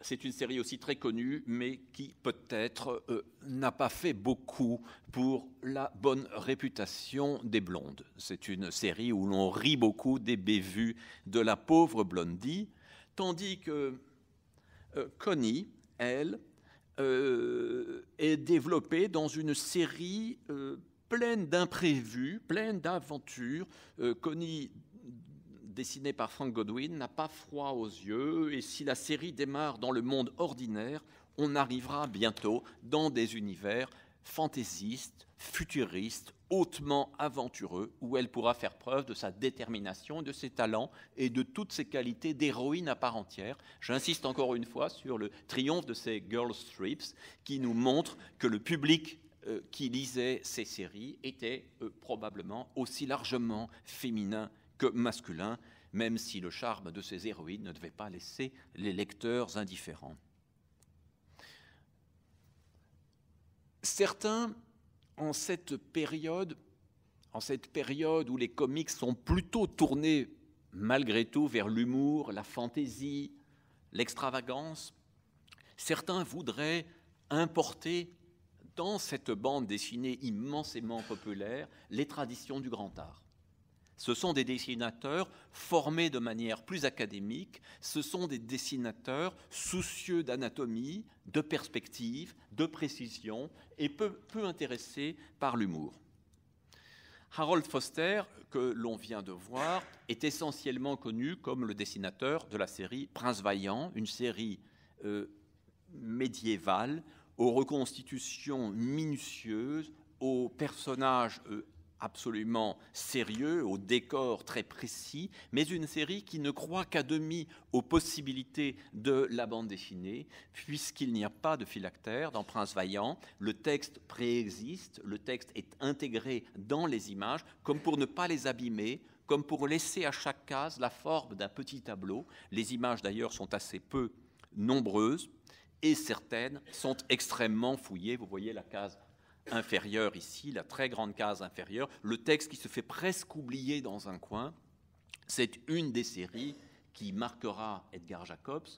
Speaker 1: c'est une série aussi très connue, mais qui peut-être euh, n'a pas fait beaucoup pour la bonne réputation des blondes. C'est une série où l'on rit beaucoup des bévues de la pauvre Blondie, tandis que euh, Connie, elle, euh, est développée dans une série pleine d'imprévus, pleine d'aventures. Connie dessiné par Frank Godwin, n'a pas froid aux yeux, et si la série démarre dans le monde ordinaire, on arrivera bientôt dans des univers fantaisistes, futuristes, hautement aventureux, où elle pourra faire preuve de sa détermination, de ses talents et de toutes ses qualités d'héroïne à part entière. J'insiste encore une fois sur le triomphe de ces girl strips qui nous montrent que le public euh, qui lisait ces séries était euh, probablement aussi largement féminin que masculin, même si le charme de ces héroïnes ne devait pas laisser les lecteurs indifférents. Certains, en cette période, en cette période où les comics sont plutôt tournés malgré tout vers l'humour, la fantaisie, l'extravagance, certains voudraient importer dans cette bande dessinée immensément populaire les traditions du grand art. Ce sont des dessinateurs formés de manière plus académique, ce sont des dessinateurs soucieux d'anatomie, de perspective, de précision et peu, intéressés par l'humour. Harold Foster, que l'on vient de voir, est essentiellement connu comme le dessinateur de la série Prince Vaillant, une série euh, médiévale aux reconstitutions minutieuses, aux personnages euh, absolument sérieux, au décor très précis, mais une série qui ne croit qu'à demi aux possibilités de la bande dessinée, puisqu'il n'y a pas de phylactère dans Prince Vaillant. Le texte préexiste, le texte est intégré dans les images, comme pour ne pas les abîmer, comme pour laisser à chaque case la forme d'un petit tableau. Les images d'ailleurs sont assez peu nombreuses et certaines sont extrêmement fouillées. Vous voyez la case inférieure ici, la très grande case inférieure, le texte qui se fait presque oublier dans un coin, c'est une des séries qui marquera Edgar Jacobs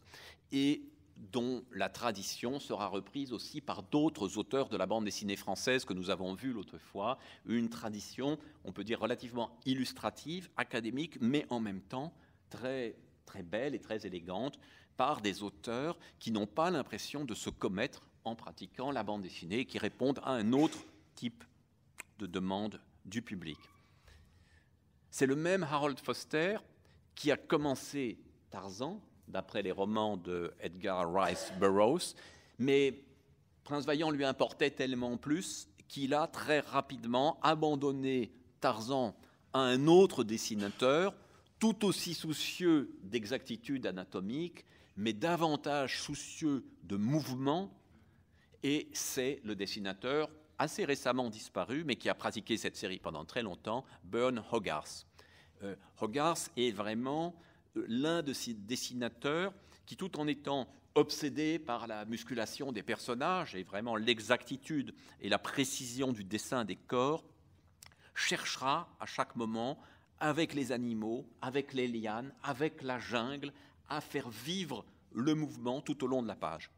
Speaker 1: et dont la tradition sera reprise aussi par d'autres auteurs de la bande dessinée française que nous avons vus l'autre fois, une tradition, on peut dire, relativement illustrative, académique, mais en même temps très, très belle et très élégante, par des auteurs qui n'ont pas l'impression de se commettre en pratiquant la bande dessinée qui répondent à un autre type de demande du public. C'est le même Harold Foster qui a commencé Tarzan, d'après les romans de Edgar Rice Burroughs, mais Prince Vaillant lui importait tellement plus qu'il a très rapidement abandonné Tarzan à un autre dessinateur, tout aussi soucieux d'exactitude anatomique, mais davantage soucieux de mouvement et c'est le dessinateur assez récemment disparu, mais qui a pratiqué cette série pendant très longtemps, Bern Hogarth. Euh, Hogarth est vraiment euh, l'un de ces dessinateurs qui, tout en étant obsédé par la musculation des personnages et vraiment l'exactitude et la précision du dessin des corps, cherchera à chaque moment, avec les animaux, avec les lianes, avec la jungle, à faire vivre le mouvement tout au long de la page.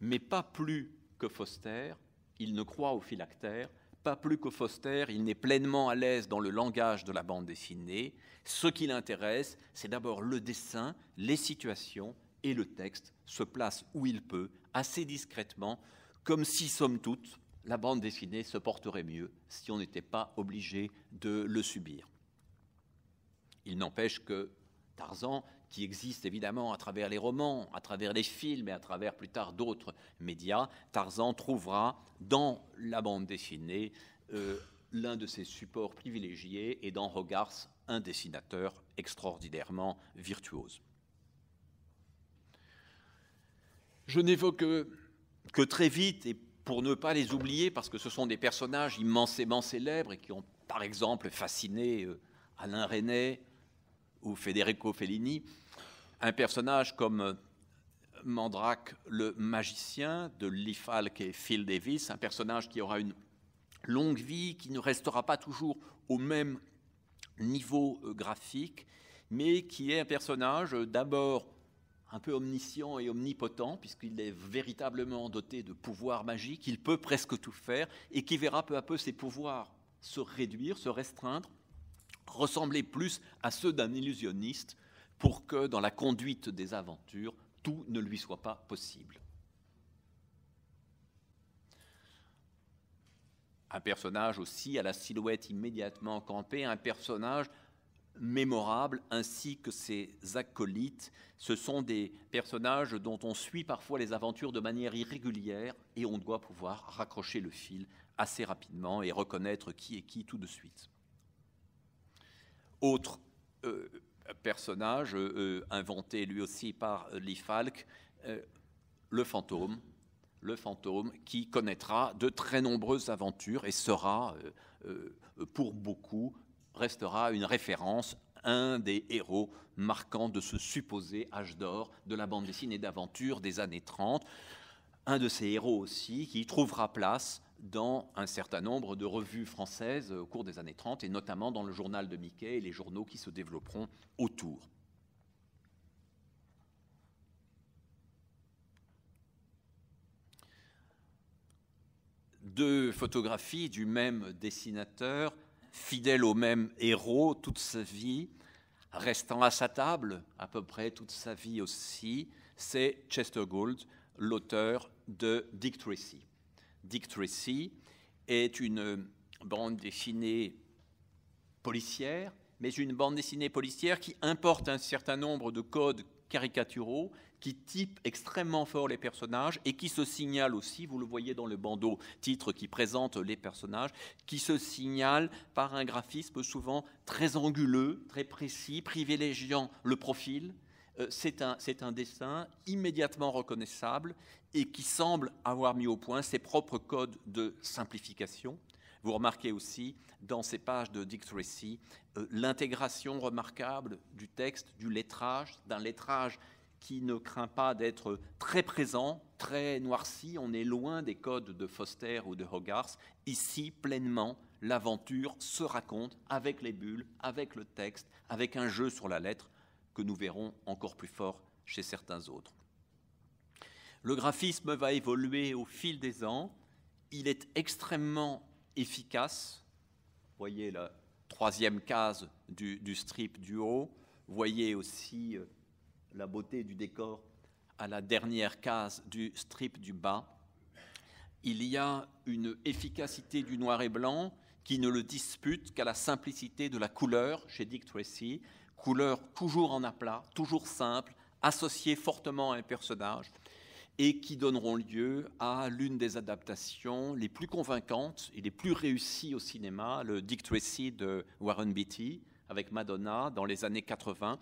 Speaker 1: Mais pas plus que Foster, il ne croit au phylactère, pas plus que Foster, il n'est pleinement à l'aise dans le langage de la bande dessinée. Ce qui l'intéresse, c'est d'abord le dessin, les situations et le texte se place où il peut, assez discrètement, comme si, somme toute, la bande dessinée se porterait mieux si on n'était pas obligé de le subir. Il n'empêche que Tarzan qui existe évidemment à travers les romans, à travers les films et à travers plus tard d'autres médias, Tarzan trouvera dans la bande dessinée euh, l'un de ses supports privilégiés et dans Hogarth un dessinateur extraordinairement virtuose. Je n'évoque que très vite, et pour ne pas les oublier, parce que ce sont des personnages immensément célèbres et qui ont par exemple fasciné euh, Alain Resnais ou Federico Fellini, un personnage comme Mandrake le magicien de Lee Falk et Phil Davis, un personnage qui aura une longue vie, qui ne restera pas toujours au même niveau euh, graphique, mais qui est un personnage euh, d'abord un peu omniscient et omnipotent, puisqu'il est véritablement doté de pouvoirs magiques, il peut presque tout faire, et qui verra peu à peu ses pouvoirs se réduire, se restreindre, ressembler plus à ceux d'un illusionniste, pour que dans la conduite des aventures, tout ne lui soit pas possible. Un personnage aussi à la silhouette immédiatement campée, un personnage mémorable ainsi que ses acolytes. Ce sont des personnages dont on suit parfois les aventures de manière irrégulière et on doit pouvoir raccrocher le fil assez rapidement et reconnaître qui est qui tout de suite. Autre euh, personnage euh, inventé lui aussi par Lee Falk, euh, le fantôme, le fantôme qui connaîtra de très nombreuses aventures et sera pour beaucoup restera une référence, un des héros marquants de ce supposé âge d'or de la bande dessinée d'aventure des années 30. Un de ces héros aussi qui trouvera place dans un certain nombre de revues françaises au cours des années 30, et notamment dans le journal de Mickey et les journaux qui se développeront autour. Deux photographies du même dessinateur fidèle au même héros toute sa vie, restant à sa table à peu près toute sa vie aussi, c'est Chester Gould, l'auteur de Dick Tracy. Dick Tracy est une bande dessinée policière, mais une bande dessinée policière qui importe un certain nombre de codes caricaturaux qui type extrêmement fort les personnages et qui se signale aussi, vous le voyez dans le bandeau titre qui présente les personnages, qui se signale par un graphisme souvent très anguleux, très précis, privilégiant le profil. Euh, c'est un, un dessin immédiatement reconnaissable et qui semble avoir mis au point ses propres codes de simplification. Vous remarquez aussi dans ces pages de Dick Tracy euh, l'intégration remarquable du texte, du lettrage, d'un lettrage qui ne craint pas d'être très présent, très noirci. On est loin des codes de Foster ou de Hogarth. Ici, pleinement, l'aventure se raconte avec les bulles, avec le texte, avec un jeu sur la lettre nous verrons encore plus fort chez certains autres. Le graphisme va évoluer au fil des ans. Il est extrêmement efficace. Voyez la troisième case du, du strip du haut. Voyez aussi euh, la beauté du décor à la dernière case du strip du bas, il y a une efficacité du noir et blanc qui ne le dispute qu'à la simplicité de la couleur chez Dick Tracy, couleur toujours en aplat, toujours simple, associée fortement à un personnage, et qui donneront lieu à l'une des adaptations les plus convaincantes et les plus réussies au cinéma, le Dick Tracy de Warren Beatty, avec Madonna dans les années 80,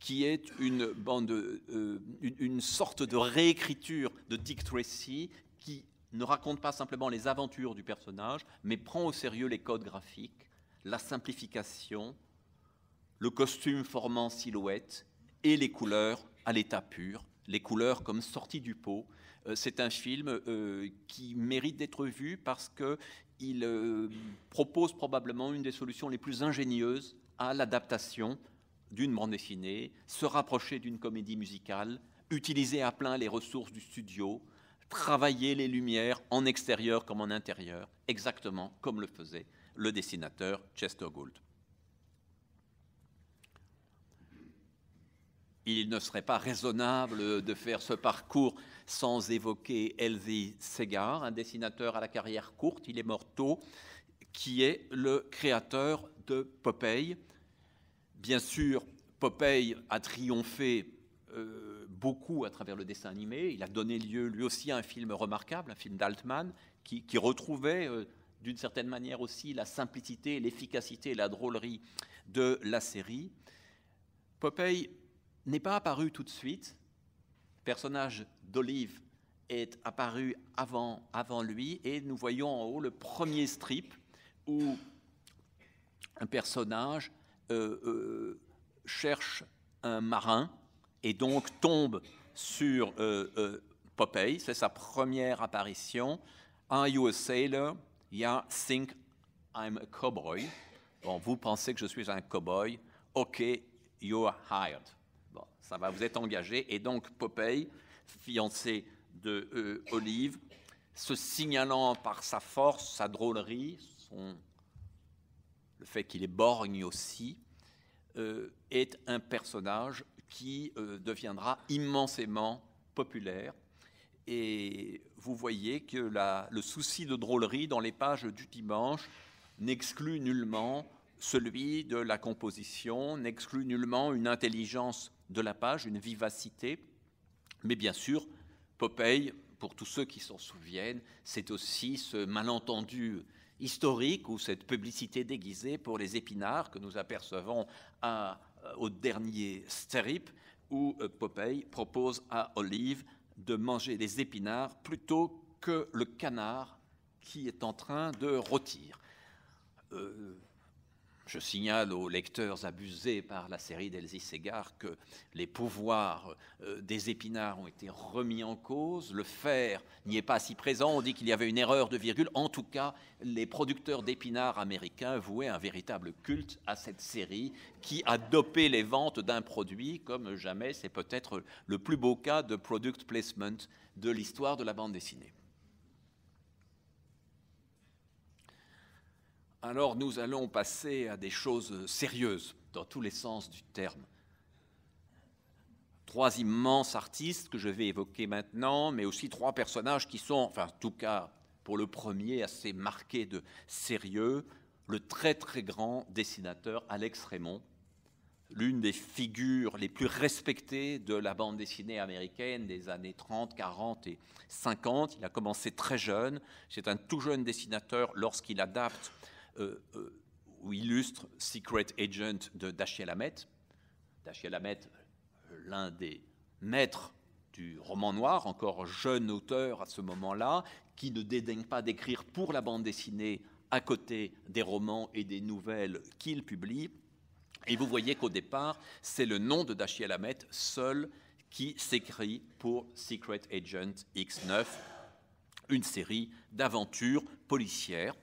Speaker 1: qui est euh, une, sorte de réécriture de Dick Tracy qui ne raconte pas simplement les aventures du personnage, mais prend au sérieux les codes graphiques, la simplification, le costume formant silhouette et les couleurs à l'état pur, les couleurs comme sorties du pot. Euh, c'est un film euh, qui mérite d'être vu parce qu'il propose probablement une des solutions les plus ingénieuses à l'adaptation d'une bande dessinée, se rapprocher d'une comédie musicale, utiliser à plein les ressources du studio, travailler les lumières en extérieur comme en intérieur, exactement comme le faisait le dessinateur Chester Gould. Il ne serait pas raisonnable de faire ce parcours sans évoquer Elsie Segar, un dessinateur à la carrière courte, il est mort tôt, qui est le créateur de Popeye, Bien sûr, Popeye a triomphé euh, beaucoup à travers le dessin animé. Il a donné lieu lui aussi à un film remarquable, un film d'Altman, qui, retrouvait euh, d'une certaine manière aussi la simplicité, l'efficacité et la drôlerie de la série. Popeye n'est pas apparu tout de suite. Le personnage d'Olive est apparu avant, avant lui et nous voyons en haut le premier strip où un personnage euh, euh, cherche un marin et donc tombe sur euh, Popeye. C'est sa première apparition. Are you a sailor? Yeah, think I'm a cowboy. Bon, vous pensez que je suis un cowboy? Ok, you're hired. Ça va vous être engagé. Et donc Popeye, fiancé de euh, Olive, se signalant par sa force, sa drôlerie, le fait qu'il est borgne aussi, euh, est un personnage qui euh, deviendra immensément populaire. Et vous voyez que le souci de drôlerie dans les pages du dimanche n'exclut nullement celui de la composition, n'exclut nullement une intelligence de la page, une vivacité. Mais bien sûr, Popeye, pour tous ceux qui s'en souviennent, c'est aussi ce malentendu historique ou cette publicité déguisée pour les épinards que nous apercevons à, au dernier strip où euh, Popeye propose à Olive de manger les épinards plutôt que le canard qui est en train de rôtir. Euh, je signale aux lecteurs abusés par la série d'Elsie Segar que les pouvoirs euh, des épinards ont été remis en cause. Le fer n'y est pas si présent. On dit qu'il y avait une erreur de virgule. En tout cas, les producteurs d'épinards américains vouaient un véritable culte à cette série qui a dopé les ventes d'un produit comme jamais. C'est peut-être le plus beau cas de product placement de l'histoire de la bande dessinée. Alors nous allons passer à des choses sérieuses dans tous les sens du terme. Trois immenses artistes que je vais évoquer maintenant, mais aussi trois personnages qui sont, enfin en tout cas pour le premier, assez marqués de sérieux. Le très très grand dessinateur Alex Raymond, l'une des figures les plus respectées de la bande dessinée américaine des années 30, 40 et 50. Il a commencé très jeune. C'est un tout jeune dessinateur lorsqu'il adapte où illustre Secret Agent de Dashiell Hammett. Dashiell Hammett, l'un des maîtres du roman noir, encore jeune auteur à ce moment-là, qui ne dédaigne pas d'écrire pour la bande dessinée à côté des romans et des nouvelles qu'il publie. Et vous voyez qu'au départ, c'est le nom de Dashiell Hammett seul qui s'écrit pour Secret Agent X9, une série d'aventures policières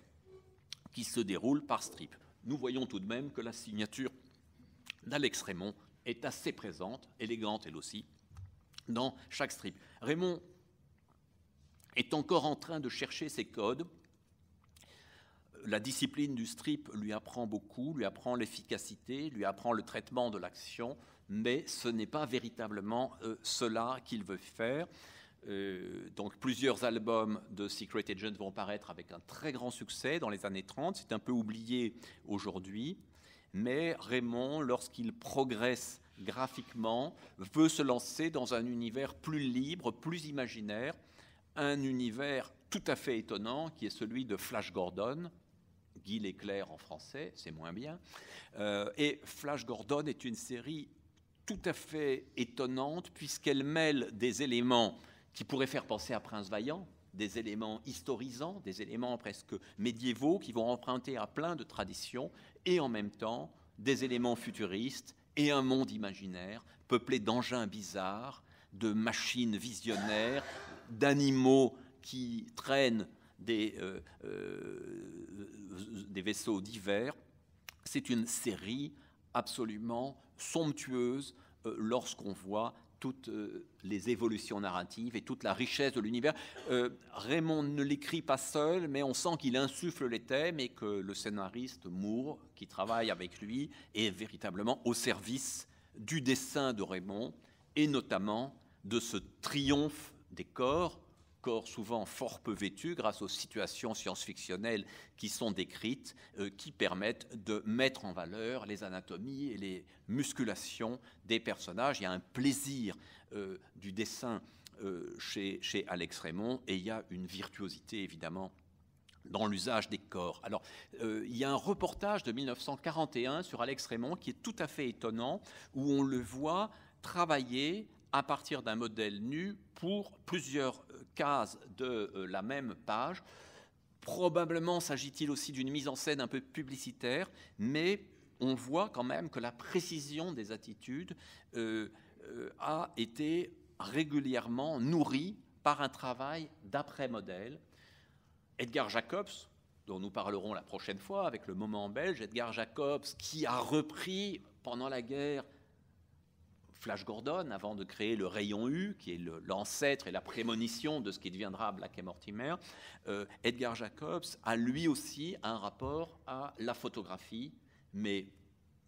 Speaker 1: qui se déroule par strip. Nous voyons tout de même que la signature d'Alex Raymond est assez présente, élégante elle aussi, dans chaque strip. Raymond est encore en train de chercher ses codes. La discipline du strip lui apprend beaucoup, lui apprend l'efficacité, lui apprend le traitement de l'action, mais ce n'est pas véritablement euh, cela qu'il veut faire. Euh, donc plusieurs albums de Secret Agent vont paraître avec un très grand succès dans les années 30. C'est un peu oublié aujourd'hui. Mais Raymond, lorsqu'il progresse graphiquement, veut se lancer dans un univers plus libre, plus imaginaire, un univers tout à fait étonnant qui est celui de Flash Gordon, Guy Léclair en français, c'est moins bien. Euh, et Flash Gordon est une série tout à fait étonnante puisqu'elle mêle des éléments qui pourraient faire penser à Prince Vaillant, des éléments historisants, des éléments presque médiévaux qui vont emprunter à plein de traditions, et en même temps des éléments futuristes et un monde imaginaire peuplé d'engins bizarres, de machines visionnaires, d'animaux qui traînent des, euh, euh, vaisseaux divers. C'est une série absolument somptueuse euh, lorsqu'on voit toutes euh, les évolutions narratives et toute la richesse de l'univers. Euh, Raymond ne l'écrit pas seul, mais on sent qu'il insuffle les thèmes et que le scénariste Moore, qui travaille avec lui, est véritablement au service du dessin de Raymond et notamment de ce triomphe des corps corps souvent fort peu vêtus grâce aux situations science-fictionnelles qui sont décrites, euh, qui permettent de mettre en valeur les anatomies et les musculations des personnages. Il y a un plaisir euh, du dessin euh, chez, chez Alex Raymond et il y a une virtuosité évidemment dans l'usage des corps. Alors, il y a un reportage de 1941 sur Alex Raymond qui est tout à fait étonnant, où on le voit travailler à partir d'un modèle nu pour plusieurs cases de euh, la même page. Probablement s'agit-il aussi d'une mise en scène un peu publicitaire, mais on voit quand même que la précision des attitudes euh, a été régulièrement nourrie par un travail d'après-modèle. Edgar Jacobs, dont nous parlerons la prochaine fois avec le moment belge, Edgar Jacobs, qui a repris pendant la guerre Flash Gordon, avant de créer le rayon U, qui est l'ancêtre et la prémonition de ce qui deviendra Black et Mortimer, euh, Edgar Jacobs a lui aussi un rapport à la photographie, mais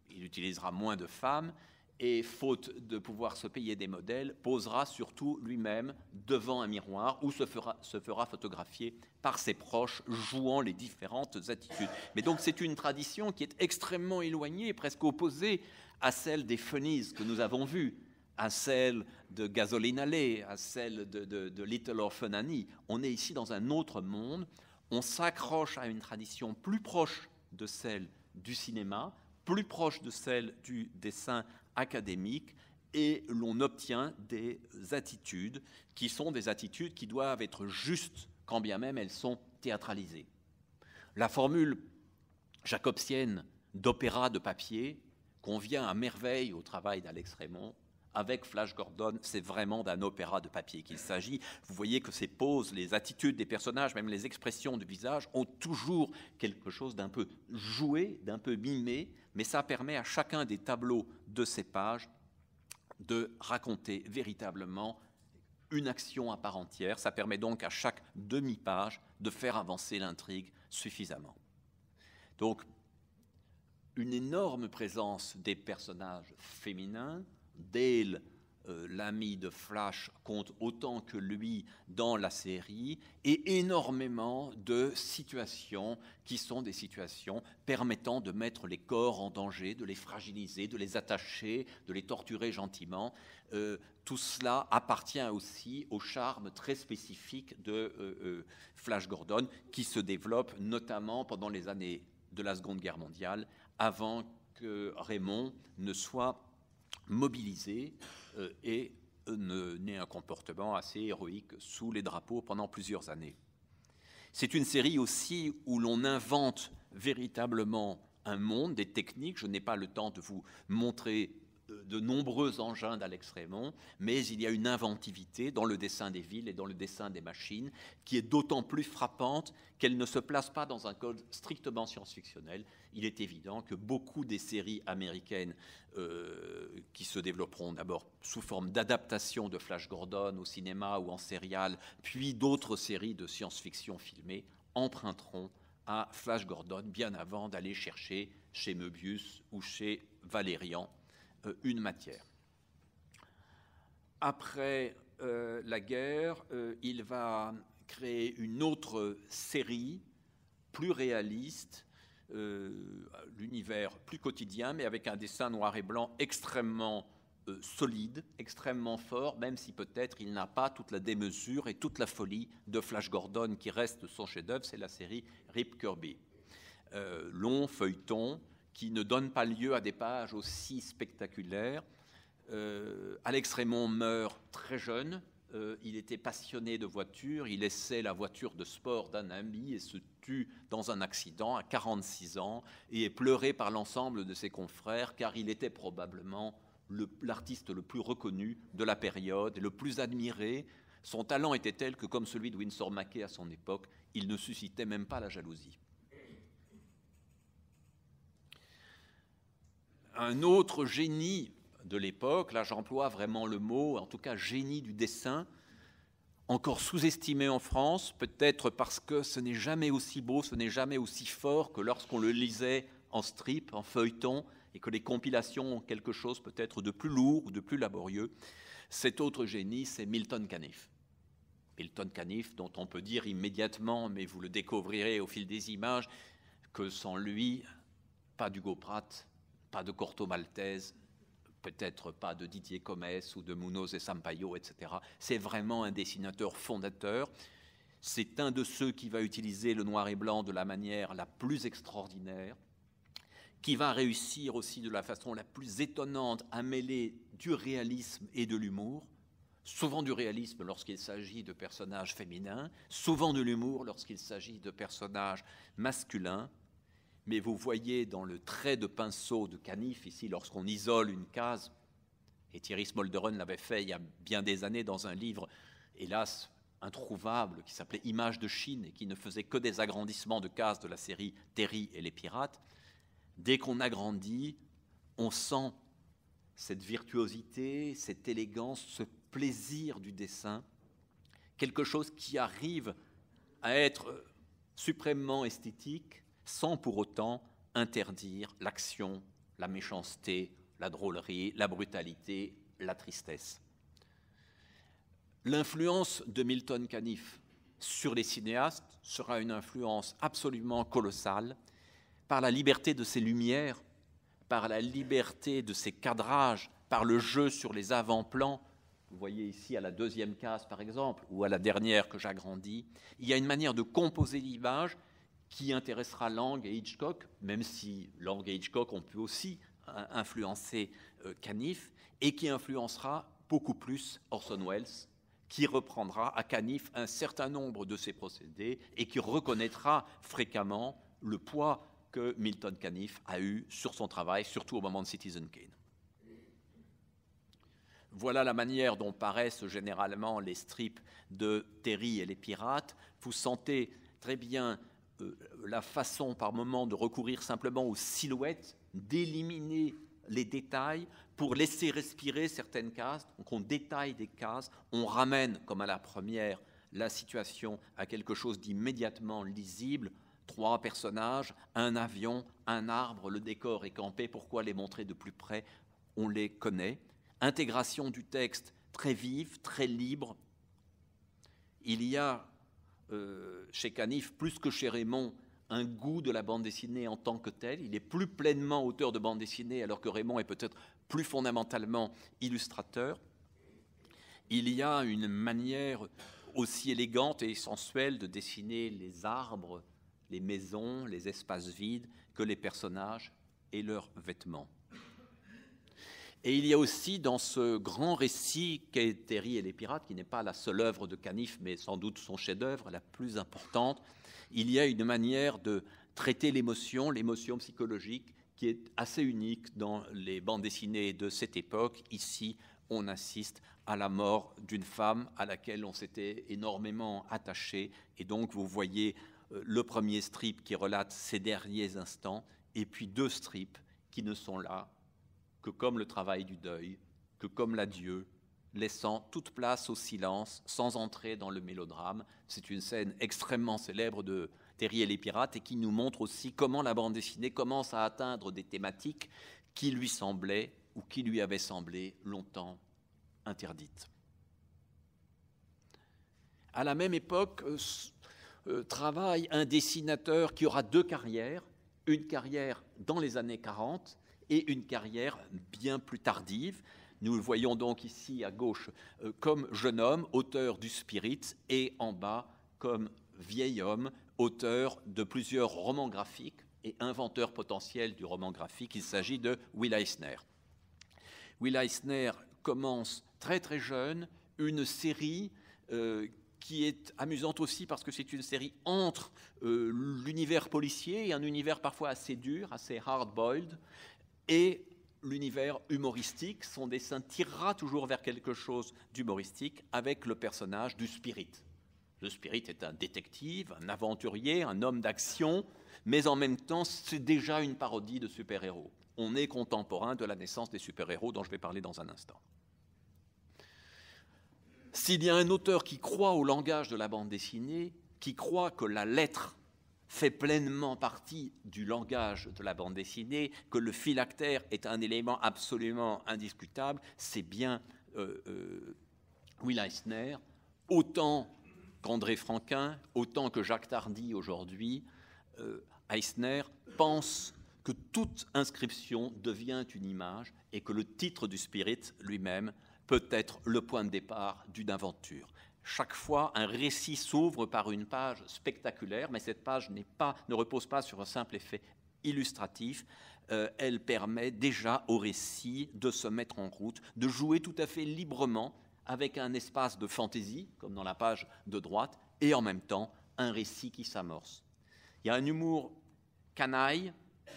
Speaker 1: il utilisera moins de femmes et, faute de pouvoir se payer des modèles, posera surtout lui-même devant un miroir où se fera, se fera photographier par ses proches, jouant les différentes attitudes. Mais donc c'est une tradition qui est extrêmement éloignée, presque opposée à celle des Funnies que nous avons vues, à celle de Gasoline Alley, à celle de, Little Orphan Annie. On est ici dans un autre monde. On s'accroche à une tradition plus proche de celle du cinéma, plus proche de celle du dessin académique, et l'on obtient des attitudes qui sont des attitudes qui doivent être justes, quand bien même elles sont théâtralisées. La formule jacobsienne d'opéra de papier convient à merveille au travail d'Alex Raymond. Avec Flash Gordon, c'est vraiment d'un opéra de papier qu'il s'agit. Vous voyez que ces poses, les attitudes des personnages, même les expressions du visage, ont toujours quelque chose d'un peu joué, d'un peu mimé, mais ça permet à chacun des tableaux de ces pages de raconter véritablement une action à part entière. Ça permet donc à chaque demi-page de faire avancer l'intrigue suffisamment. Donc, une énorme présence des personnages féminins. Dale, euh, l'ami de Flash, compte autant que lui dans la série, et énormément de situations qui sont des situations permettant de mettre les corps en danger, de les fragiliser, de les attacher, de les torturer gentiment. Euh, tout cela appartient aussi au charme très spécifique de euh, Flash Gordon, qui se développe notamment pendant les années de la Seconde Guerre mondiale avant que Raymond ne soit mobilisé euh, et n'ait un comportement assez héroïque sous les drapeaux pendant plusieurs années. C'est une série aussi où l'on invente véritablement un monde, des techniques. Je n'ai pas le temps de vous montrer de nombreux engins d'Alex Raymond, mais il y a une inventivité dans le dessin des villes et dans le dessin des machines qui est d'autant plus frappante qu'elle ne se place pas dans un code strictement science-fictionnel. Il est évident que beaucoup des séries américaines euh, qui se développeront d'abord sous forme d'adaptation de Flash Gordon au cinéma ou en serial, puis d'autres séries de science-fiction filmées emprunteront à Flash Gordon bien avant d'aller chercher chez Möbius ou chez Valérian une matière. Après euh, la guerre, euh, il va créer une autre série plus réaliste, l'univers plus quotidien, mais avec un dessin noir et blanc extrêmement solide, extrêmement fort, même si peut-être il n'a pas toute la démesure et toute la folie de Flash Gordon qui reste son chef-d'œuvre, c'est la série Rip Kirby. long feuilleton, qui ne donne pas lieu à des pages aussi spectaculaires. Euh, Alex Raymond meurt très jeune. Euh, il était passionné de voiture. Il essaie la voiture de sport d'un ami et se tue dans un accident à 46 ans et est pleuré par l'ensemble de ses confrères car il était probablement l'artiste le, plus reconnu de la période, le plus admiré. Son talent était tel que, comme celui de Winsor Mackay à son époque, il ne suscitait même pas la jalousie. Un autre génie de l'époque, là j'emploie vraiment le mot, en tout cas génie du dessin, encore sous-estimé en France, peut-être parce que ce n'est jamais aussi beau, ce n'est jamais aussi fort que lorsqu'on le lisait en strip, en feuilleton, et que les compilations ont quelque chose peut-être de plus lourd ou de plus laborieux. Cet autre génie, c'est Milton Caniff. Milton Caniff, dont on peut dire immédiatement, mais vous le découvrirez au fil des images, que sans lui, pas d'Hugo Pratt, pas de Corto Maltese, peut-être pas de Didier Comès ou de Munoz et Sampaio, etc. C'est vraiment un dessinateur fondateur. C'est un de ceux qui va utiliser le noir et blanc de la manière la plus extraordinaire, qui va réussir aussi de la façon la plus étonnante à mêler du réalisme et de l'humour, souvent du réalisme lorsqu'il s'agit de personnages féminins, souvent de l'humour lorsqu'il s'agit de personnages masculins, mais vous voyez dans le trait de pinceau de Canif, ici, lorsqu'on isole une case, et Thierry Smolderon l'avait fait il y a bien des années dans un livre, hélas, introuvable, qui s'appelait Images de Chine, et qui ne faisait que des agrandissements de cases de la série Terry et les pirates, dès qu'on agrandit, on sent cette virtuosité, cette élégance, ce plaisir du dessin, quelque chose qui arrive à être suprêmement esthétique sans pour autant interdire l'action, la méchanceté, la drôlerie, la brutalité, la tristesse. L'influence de Milton Caniff sur les cinéastes sera une influence absolument colossale par la liberté de ses lumières, par la liberté de ses cadrages, par le jeu sur les avant-plans. Vous voyez ici à la deuxième case par exemple, ou à la dernière que j'agrandis, il y a une manière de composer l'image qui intéressera Lang et Hitchcock, même si Lang et Hitchcock ont pu aussi influencer euh, Caniff, et qui influencera beaucoup plus Orson Welles, qui reprendra à Canif un certain nombre de ses procédés et qui reconnaîtra fréquemment le poids que Milton Caniff a eu sur son travail, surtout au moment de Citizen Kane. Voilà la manière dont paraissent généralement les strips de Terry et les pirates. Vous sentez très bien euh, la façon par moment de recourir simplement aux silhouettes, d'éliminer les détails pour laisser respirer certaines cases. Donc on détaille des cases, on ramène, comme à la première, la situation à quelque chose d'immédiatement lisible. Trois personnages, un avion, un arbre, le décor est campé. Pourquoi les montrer de plus près? On les connaît. Intégration du texte très vive, très libre. Il y a euh, chez Canif, plus que chez Raymond, un goût de la bande dessinée en tant que telle. Il est plus pleinement auteur de bande dessinée, alors que Raymond est peut-être plus fondamentalement illustrateur. Il y a une manière aussi élégante et sensuelle de dessiner les arbres, les maisons, les espaces vides, que les personnages et leurs vêtements. Et il y a aussi dans ce grand récit qu'est Terry et les pirates, qui n'est pas la seule œuvre de Canif, mais sans doute son chef-d'œuvre, la plus importante, il y a une manière de traiter l'émotion, l'émotion psychologique, qui est assez unique dans les bandes dessinées de cette époque. Ici, on assiste à la mort d'une femme à laquelle on s'était énormément attaché. Et donc, vous voyez euh, le premier strip qui relate ces derniers instants, et puis deux strips qui ne sont là que comme le travail du deuil, que comme l'adieu, laissant toute place au silence sans entrer dans le mélodrame. C'est une scène extrêmement célèbre de Terry et les pirates et qui nous montre aussi comment la bande dessinée commence à atteindre des thématiques qui lui semblaient ou qui lui avaient semblé longtemps interdites. À la même époque, euh, euh, travaille un dessinateur qui aura deux carrières, une carrière dans les années 40 et une carrière bien plus tardive. Nous le voyons donc ici à gauche euh, comme jeune homme, auteur du Spirit, et en bas comme vieil homme, auteur de plusieurs romans graphiques et inventeur potentiel du roman graphique. Il s'agit de Will Eisner. Will Eisner commence très très jeune une série euh, qui est amusante aussi parce que c'est une série entre euh, l'univers policier et un univers parfois assez dur, assez hard-boiled, et l'univers humoristique. Son dessin tirera toujours vers quelque chose d'humoristique avec le personnage du spirit. Le spirit est un détective, un aventurier, un homme d'action, mais en même temps, c'est déjà une parodie de super-héros. On est contemporain de la naissance des super-héros dont je vais parler dans un instant. S'il y a un auteur qui croit au langage de la bande dessinée, qui croit que la lettre fait pleinement partie du langage de la bande dessinée, que le phylactère est un élément absolument indiscutable, c'est bien euh, euh, Will Eisner, autant qu'André Franquin, autant que Jacques Tardy aujourd'hui, euh, Eisner pense que toute inscription devient une image et que le titre du spirit lui-même peut être le point de départ d'une aventure. Chaque fois, un récit s'ouvre par une page spectaculaire, mais cette page ne repose pas sur un simple effet illustratif. Euh, elle permet déjà au récit de se mettre en route, de jouer tout à fait librement avec un espace de fantaisie, comme dans la page de droite, et en même temps un récit qui s'amorce. Il y a un humour canaille,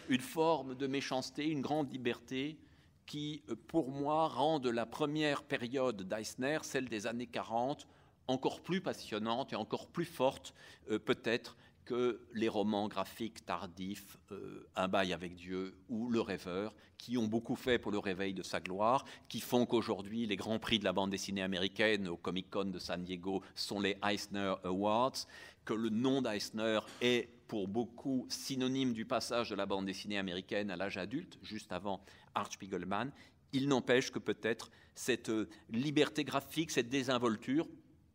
Speaker 1: une forme de méchanceté, une grande liberté qui, euh, pour moi, rendent la première période d'Eisner, celle des années 40, encore plus passionnante et encore plus forte euh, peut-être que les romans graphiques tardifs, euh, Un bail avec Dieu ou Le Rêveur, qui ont beaucoup fait pour le réveil de sa gloire, qui font qu'aujourd'hui les grands prix de la bande dessinée américaine au Comic Con de San Diego sont les Eisner Awards, que le nom d'Eisner est pour beaucoup synonyme du passage de la bande dessinée américaine à l'âge adulte, juste avant Art Spiegelman. Il n'empêche que peut-être cette euh, liberté graphique, cette désinvolture,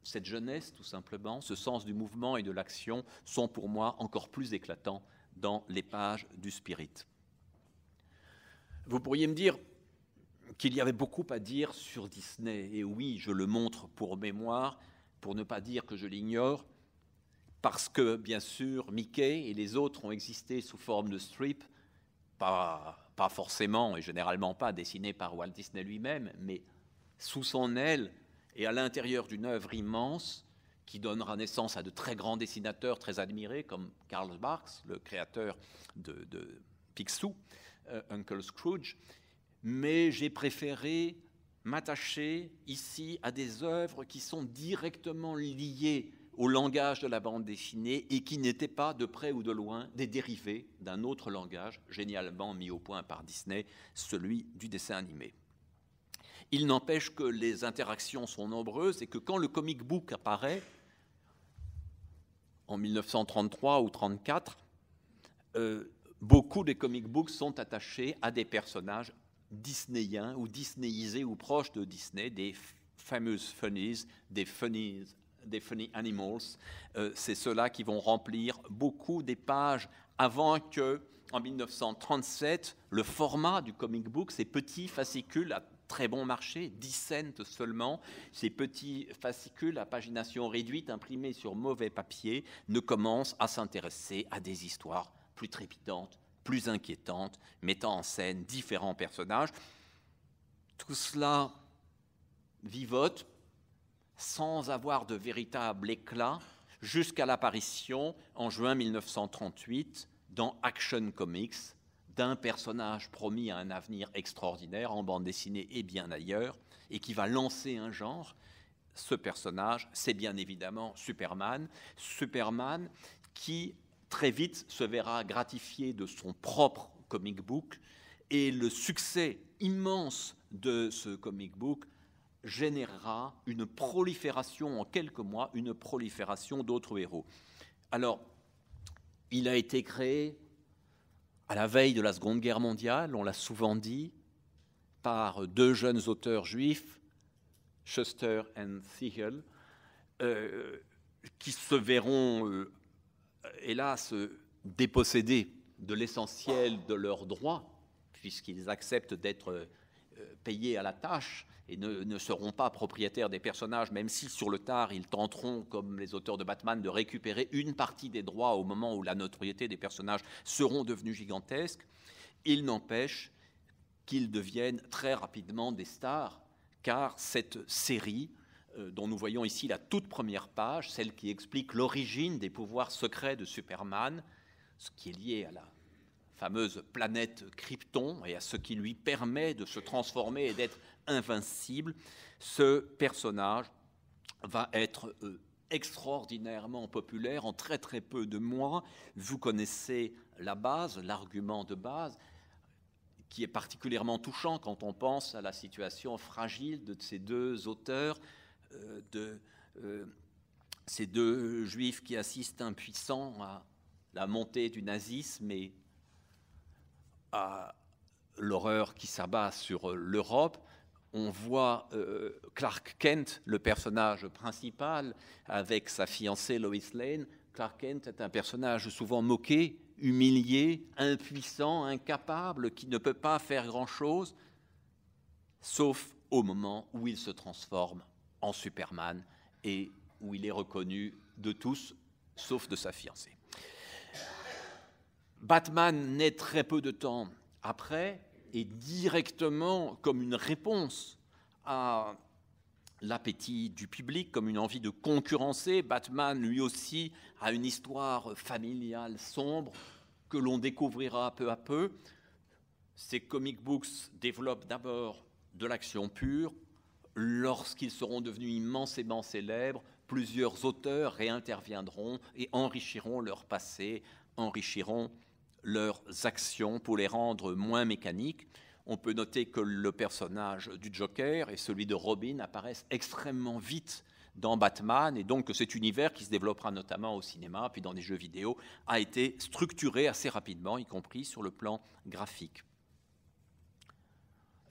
Speaker 1: cette jeunesse tout simplement, ce sens du mouvement et de l'action sont pour moi encore plus éclatants dans les pages du Spirit. Vous pourriez me dire qu'il y avait beaucoup à dire sur Disney, et oui, je le montre pour mémoire, pour ne pas dire que je l'ignore, parce que bien sûr, Mickey et les autres ont existé sous forme de strip, pas, pas forcément et généralement pas dessinés par Walt Disney lui-même, mais sous son aile et à l'intérieur d'une œuvre immense qui donnera naissance à de très grands dessinateurs très admirés comme Karl Barks, le créateur de, de Picsou, euh, Uncle Scrooge. Mais j'ai préféré m'attacher ici à des œuvres qui sont directement liées au langage de la bande dessinée et qui n'étaient pas de près ou de loin des dérivés d'un autre langage génialement mis au point par Disney, celui du dessin animé. Il n'empêche que les interactions sont nombreuses et que quand le comic book apparaît, en 1933 ou 1934, euh, beaucoup des comic books sont attachés à des personnages disneyens ou disneyisés ou proches de Disney, des famous funnies, des funnies, des funny animals. Euh, c'est ceux-là qui vont remplir beaucoup des pages avant que, en 1937, le format du comic book, ces petits fascicules très bon marché, 10 cents seulement. Ces petits fascicules à pagination réduite imprimés sur mauvais papier ne commencent à s'intéresser à des histoires plus trépidantes, plus inquiétantes, mettant en scène différents personnages. Tout cela vivote sans avoir de véritable éclat jusqu'à l'apparition en juin 1938 dans Action Comics d'un personnage promis à un avenir extraordinaire en bande dessinée et bien ailleurs, et qui va lancer un genre. Ce personnage, c'est bien évidemment Superman. Superman qui très vite se verra gratifié de son propre comic book, et le succès immense de ce comic book générera une prolifération en quelques mois, une prolifération d'autres héros. Alors, il a été créé à la veille de la Seconde Guerre mondiale, on l'a souvent dit, par deux jeunes auteurs juifs, Schuster et Siegel, euh, qui se verront, euh, hélas, dépossédés de l'essentiel de leurs droits, puisqu'ils acceptent d'être payés à la tâche et ne, seront pas propriétaires des personnages, même si sur le tard ils tenteront, comme les auteurs de Batman, de récupérer une partie des droits au moment où la notoriété des personnages seront devenus gigantesques. Il n'empêche qu'ils deviennent très rapidement des stars, car cette série, euh, dont nous voyons ici la toute première page, celle qui explique l'origine des pouvoirs secrets de Superman, ce qui est lié à la fameuse planète Krypton et à ce qui lui permet de se transformer et d'être invincible, ce personnage va être euh, extraordinairement populaire en très très peu de mois. Vous connaissez la base, l'argument de base, qui est particulièrement touchant quand on pense à la situation fragile de ces deux auteurs, euh, de euh, ces deux juifs qui assistent impuissants à la montée du nazisme et à l'horreur qui s'abat sur l'Europe. On voit euh, Clark Kent, le personnage principal, avec sa fiancée Lois Lane. Clark Kent est un personnage souvent moqué, humilié, impuissant, incapable, qui ne peut pas faire grand-chose, sauf au moment où il se transforme en Superman et où il est reconnu de tous, sauf de sa fiancée. Batman naît très peu de temps après, et directement comme une réponse à l'appétit du public, comme une envie de concurrencer. Batman, lui aussi, a une histoire familiale sombre que l'on découvrira peu à peu. Ces comic books développent d'abord de l'action pure. Lorsqu'ils seront devenus immensément célèbres, plusieurs auteurs réinterviendront et enrichiront leur passé, enrichiront leurs actions pour les rendre moins mécaniques. On peut noter que le personnage du Joker et celui de Robin apparaissent extrêmement vite dans Batman, et donc que cet univers qui se développera notamment au cinéma, puis dans des jeux vidéo, a été structuré assez rapidement, y compris sur le plan graphique.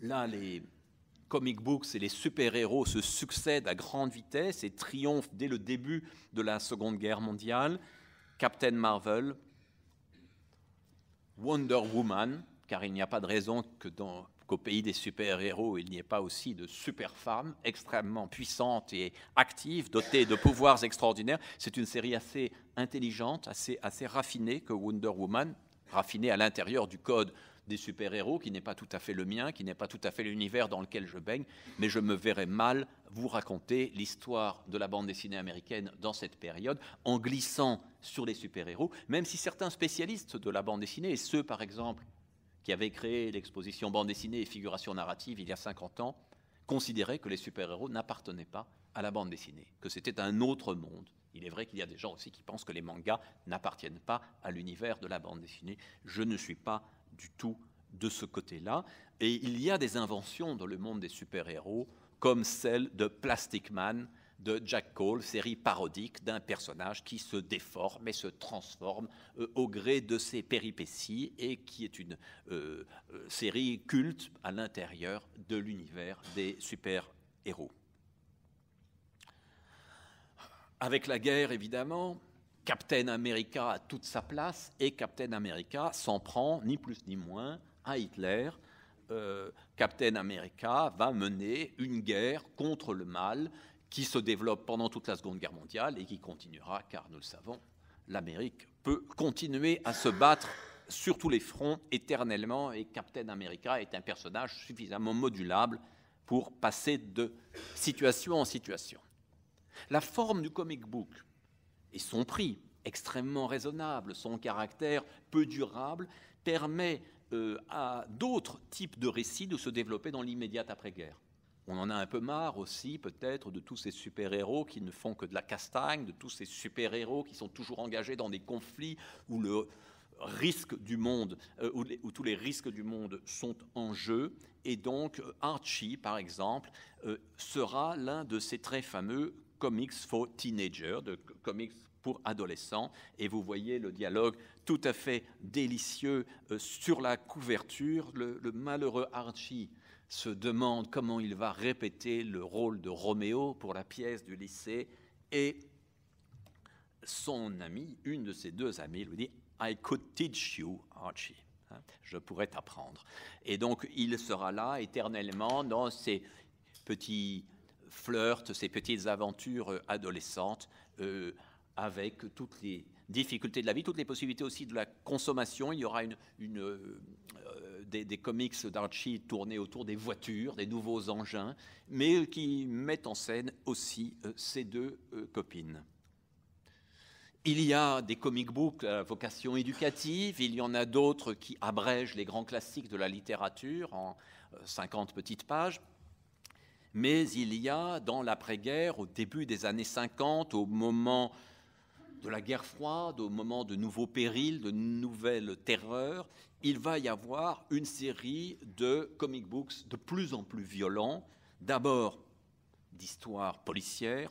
Speaker 1: Là, les comic books et les super-héros se succèdent à grande vitesse et triomphent dès le début de la Seconde Guerre mondiale. Captain Marvel, Wonder Woman, car il n'y a pas de raison que dans qu'au pays des super-héros, il n'y ait pas aussi de super-femmes extrêmement puissantes et actives, dotées de pouvoirs extraordinaires. C'est une série assez intelligente, assez, assez raffinée que Wonder Woman, raffinée à l'intérieur du code des super-héros, qui n'est pas tout à fait le mien, qui n'est pas tout à fait l'univers dans lequel je baigne, mais je me verrais mal vous raconter l'histoire de la bande dessinée américaine dans cette période en glissant sur les super-héros, même si certains spécialistes de la bande dessinée, et ceux par exemple qui avait créé l'exposition bande dessinée et figuration narrative il y a 50 ans, considérait que les super-héros n'appartenaient pas à la bande dessinée, que c'était un autre monde. Il est vrai qu'il y a des gens aussi qui pensent que les mangas n'appartiennent pas à l'univers de la bande dessinée. Je ne suis pas du tout de ce côté-là. Et il y a des inventions dans le monde des super-héros, comme celle de Plastic Man, de Jack Cole, série parodique d'un personnage qui se déforme et se transforme euh, au gré de ses péripéties et qui est une euh, euh, série culte à l'intérieur de l'univers des super-héros. Avec la guerre, évidemment, Captain America a toute sa place et Captain America s'en prend, ni plus ni moins, à Hitler. Captain America va mener une guerre contre le mal qui se développe pendant toute la Seconde Guerre mondiale et qui continuera, car nous le savons, l'Amérique peut continuer à se battre sur tous les fronts éternellement et Captain America est un personnage suffisamment modulable pour passer de situation en situation. La forme du comic book et son prix extrêmement raisonnable, son caractère peu durable, permet euh, à d'autres types de récits de se développer dans l'immédiate après-guerre. On en a un peu marre aussi, peut-être, de tous ces super-héros qui ne font que de la castagne, de tous ces super-héros qui sont toujours engagés dans des conflits où le risque du monde, euh, où, tous les risques du monde sont en jeu. Et donc, Archie, par exemple, euh, sera l'un de ces très fameux comics for teenagers, de comics pour adolescents. Et vous voyez le dialogue tout à fait délicieux euh, sur la couverture. le malheureux Archie se demande comment il va répéter le rôle de Roméo pour la pièce du lycée et son ami, une de ses deux amies, lui dit I could teach you, Archie. Hein, je pourrais t'apprendre. Et donc, il sera là éternellement dans ses petits flirts, ses petites aventures adolescentes, euh, avec toutes les difficultés de la vie, toutes les possibilités aussi de la consommation. Il y aura euh, des, comics d'Archie tournés autour des voitures, des nouveaux engins, mais qui mettent en scène aussi euh, ces deux euh, copines. Il y a des comic books à vocation éducative, il y en a d'autres qui abrègent les grands classiques de la littérature en 50 euh, petites pages. Mais il y a dans l'après-guerre, au début des années 50, au moment de la guerre froide, au moment de nouveaux périls, de nouvelles terreurs, il va y avoir une série de comic books de plus en plus violents, d'abord d'histoires policières,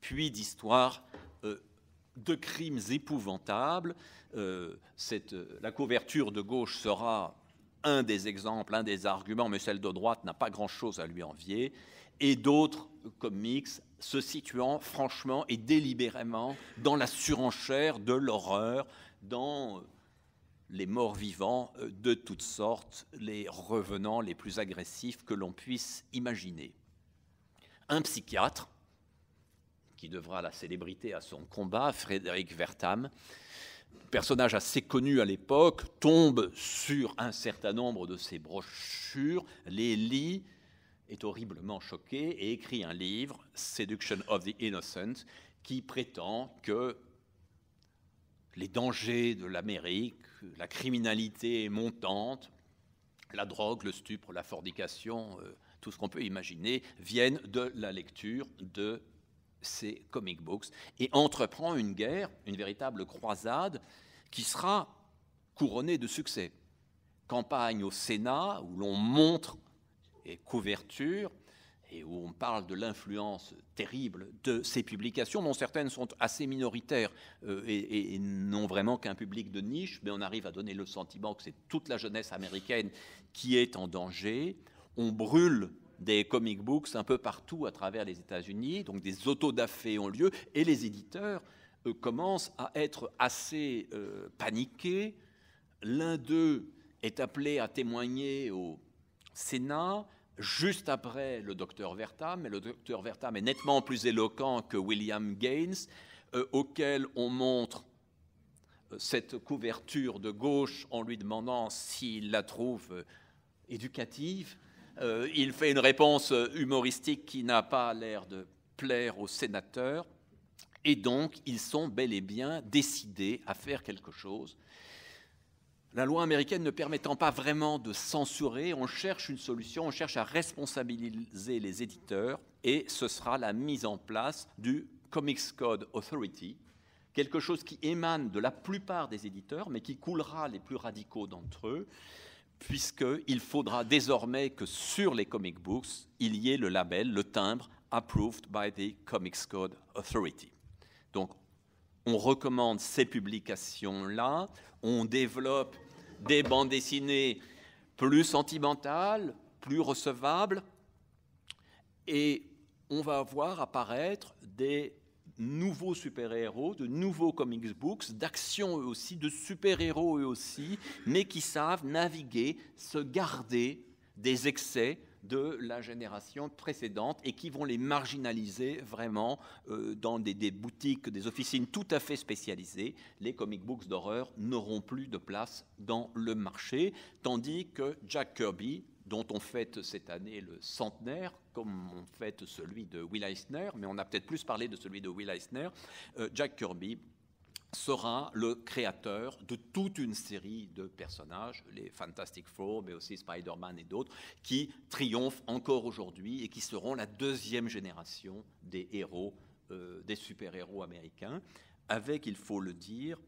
Speaker 1: puis d'histoires euh, de crimes épouvantables. Euh, cette, la couverture de gauche sera un des exemples, un des arguments, mais celle de droite n'a pas grand-chose à lui envier, et d'autres comics se situant franchement et délibérément dans la surenchère de l'horreur, dans les morts vivants euh, de toutes sortes, les revenants les plus agressifs que l'on puisse imaginer. Un psychiatre, qui devra la célébrité à son combat, Frédéric Vertam, personnage assez connu à l'époque, tombe sur un certain nombre de ses brochures, les lit, est horriblement choqué et écrit un livre, Seduction of the Innocent, qui prétend que les dangers de l'Amérique, la criminalité montante, la drogue, le stupre, la fornication, euh, tout ce qu'on peut imaginer, viennent de la lecture de ces comic books et entreprend une guerre, une véritable croisade qui sera couronnée de succès. Campagne au Sénat où l'on montre et couverture et où on parle de l'influence terrible de ces publications, dont certaines sont assez minoritaires euh, et, n'ont vraiment qu'un public de niche, mais on arrive à donner le sentiment que c'est toute la jeunesse américaine qui est en danger. On brûle des comic books un peu partout à travers les États-Unis, donc des autodafés ont lieu, et les éditeurs euh, commencent à être assez euh, paniqués. L'un d'eux est appelé à témoigner au Sénat, juste après le docteur Vertam, mais le docteur Vertam est nettement plus éloquent que William Gaines, euh, auquel on montre cette couverture de gauche en lui demandant s'il la trouve euh, il fait une réponse humoristique qui n'a pas l'air de plaire aux sénateurs, et donc ils sont bel et bien décidés à faire quelque chose. La loi américaine ne permettant pas vraiment de censurer, on cherche une solution, on cherche à responsabiliser les éditeurs. Et ce sera la mise en place du Comics Code Authority, quelque chose qui émane de la plupart des éditeurs mais qui coulera les plus radicaux d'entre eux puisqu'il faudra désormais que sur les comic books, il y ait le label, le timbre Approved by the Comics Code Authority. Donc, on recommande ces publications-là, on développe des bandes dessinées plus sentimentales, plus recevables, et on va voir apparaître des nouveaux super-héros, de nouveaux comics books, d'action eux aussi, de super-héros eux aussi, mais qui savent naviguer, se garder des excès de la génération précédente et qui vont les marginaliser vraiment euh, dans des, boutiques, des officines tout à fait spécialisées. Les comic books d'horreur n'auront plus de place dans le marché, tandis que Jack Kirby, dont on fête cette année le centenaire, comme on fête celui de Will Eisner, mais on a peut-être plus parlé de celui de Will Eisner, euh, Jack Kirby sera le créateur de toute une série de personnages, les Fantastic Four, mais aussi Spider-Man et d'autres, qui triomphent encore aujourd'hui et qui seront la deuxième génération des héros, euh, des super-héros américains, avec, il faut le dire,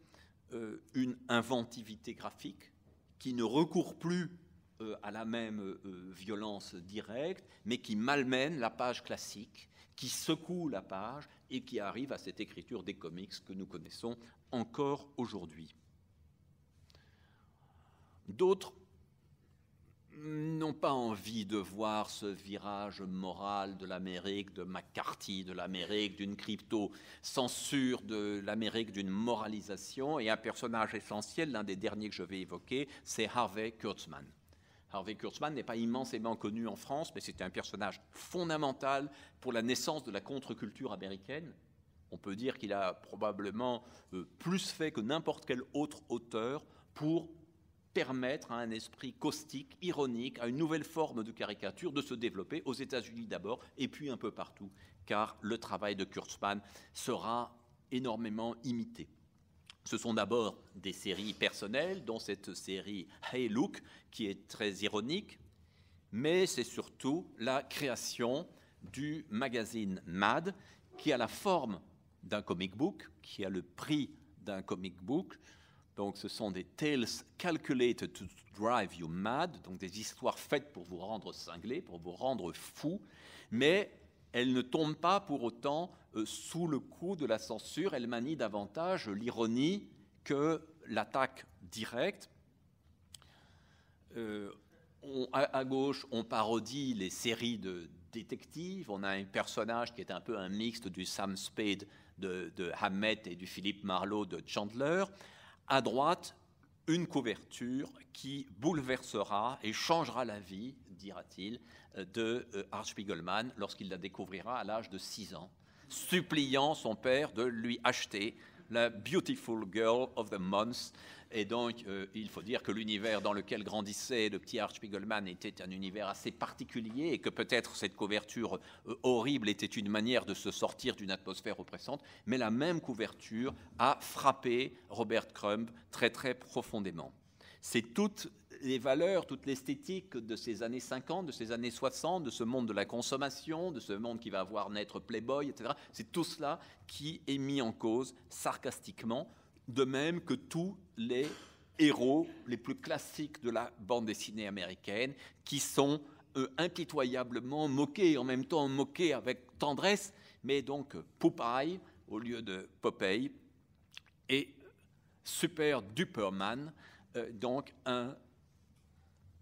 Speaker 1: euh, une inventivité graphique qui ne recourt plus euh, à la même violence directe, mais qui malmène la page classique qui secoue la page et qui arrive à cette écriture des comics que nous connaissons encore aujourd'hui. D'autres n'ont pas envie de voir ce virage moral de l'Amérique, de McCarthy, de l'Amérique, d'une crypto-censure, de l'Amérique, d'une moralisation. Et un personnage essentiel, l'un des derniers que je vais évoquer, c'est Harvey Kurtzman. Harvey Kurtzman n'est pas immensément connu en France, mais c'était un personnage fondamental pour la naissance de la contre-culture américaine. On peut dire qu'il a probablement euh, plus fait que n'importe quel autre auteur pour permettre à un esprit caustique, ironique, à une nouvelle forme de caricature de se développer aux États-Unis d'abord et puis un peu partout, car le travail de Kurtzman sera énormément imité. Ce sont d'abord des séries personnelles, dont cette série Hey Look, qui est très ironique, mais c'est surtout la création du magazine Mad, qui a la forme d'un comic book, qui a le prix d'un comic book. Donc ce sont des tales calculated to drive you mad, donc des histoires faites pour vous rendre cinglé, pour vous rendre fou, mais elles ne tombent pas pour autant euh, sous le coup de la censure, elles manient davantage l'ironie que l'attaque directe. Euh, à, gauche, on parodie les séries de détectives. On a un personnage qui est un peu un mixte du Sam Spade de, de Hammett et du Philippe Marlowe de Chandler. À droite, une couverture qui bouleversera et changera la vie, dira-t-il, de euh, Art Spiegelman lorsqu'il la découvrira à l'âge de 6 ans, suppliant son père de lui acheter la Beautiful Girl of the Month. Et donc, euh, il faut dire que l'univers dans lequel grandissait le petit Art Spiegelman était un univers assez particulier et que peut-être cette couverture euh, horrible était une manière de se sortir d'une atmosphère oppressante, mais la même couverture a frappé Robert Crumb très très profondément. C'est toute les valeurs, toute l'esthétique de ces années 50, de ces années 60, de ce monde de la consommation, de ce monde qui va voir naître Playboy, etc. C'est tout cela qui est mis en cause sarcastiquement, de même que tous les héros les plus classiques de la bande dessinée américaine, qui sont euh, impitoyablement moqués, en même temps moqués avec tendresse, mais donc Popeye au lieu de Popeye, et Super Duperman, euh, donc un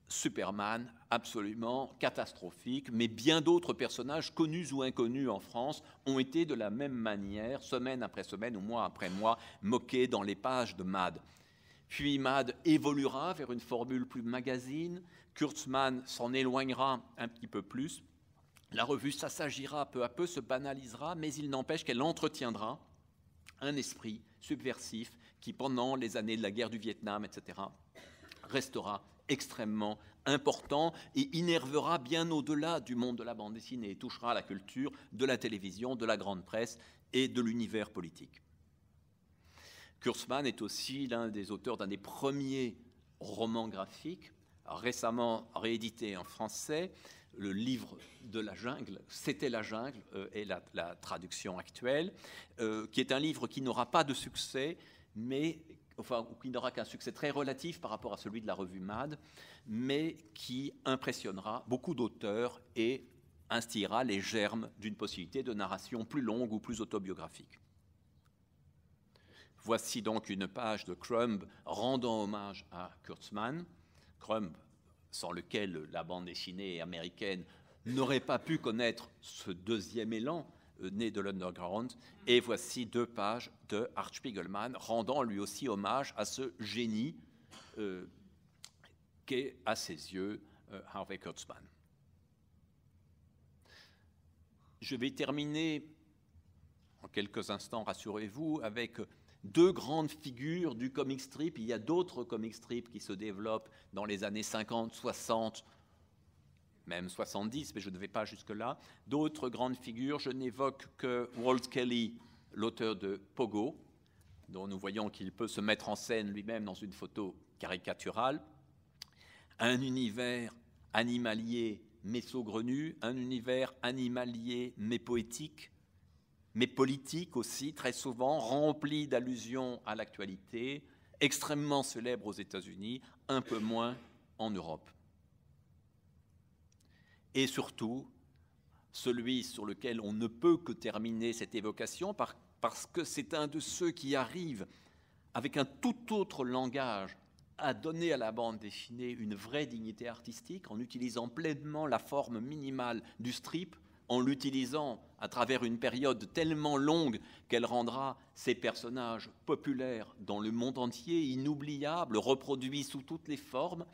Speaker 1: Superman absolument catastrophique, mais bien d'autres personnages connus ou inconnus en France ont été de la même manière, semaine après semaine ou mois après mois, moqués dans les pages de Mad. Puis Mad évoluera vers une formule plus magazine, Kurtzman s'en éloignera un petit peu plus, la revue s'assagira peu à peu, se banalisera, mais il n'empêche qu'elle entretiendra un esprit subversif qui, pendant les années de la guerre du Vietnam, etc., restera extrêmement important et innervera bien au-delà du monde de la bande dessinée et touchera la culture de la télévision, de la grande presse et de l'univers politique. Kurtzman est aussi l'un des auteurs d'un des premiers romans graphiques, récemment réédité en français, le livre de la jungle, c'était la jungle, euh, et la, traduction actuelle, euh, qui est un livre qui n'aura pas de succès, mais qui n'aura qu'un succès très relatif par rapport à celui de la revue Mad, mais qui impressionnera beaucoup d'auteurs et instillera les germes d'une possibilité de narration plus longue ou plus autobiographique. Voici donc une page de Crumb rendant hommage à Kurtzman. Crumb, sans lequel la bande dessinée américaine n'aurait pas pu connaître ce deuxième élan né de l'underground. Et voici deux pages de Art Spiegelman rendant lui aussi hommage à ce génie euh, qu'est à ses yeux euh, Harvey Kurtzman. Je vais terminer en quelques instants, rassurez-vous, avec deux grandes figures du comic strip. Il y a d'autres comic strips qui se développent dans les années 50, 60, même 70, mais je ne vais pas jusque-là. D'autres grandes figures, je n'évoque que Walt Kelly, l'auteur de Pogo, dont nous voyons qu'il peut se mettre en scène lui-même dans une photo caricaturale. Un univers animalier mais saugrenu, un univers animalier mais poétique, mais politique aussi, très souvent, rempli d'allusions à l'actualité, extrêmement célèbre aux États-Unis, un peu moins en Europe. Et surtout, celui sur lequel on ne peut que terminer cette évocation, parce que c'est un de ceux qui arrive avec un tout autre langage à donner à la bande dessinée une vraie dignité artistique en utilisant pleinement la forme minimale du strip en l'utilisant à travers une période tellement longue qu'elle rendra ces personnages populaires dans le monde entier, inoubliables, reproduits sous toutes les formes,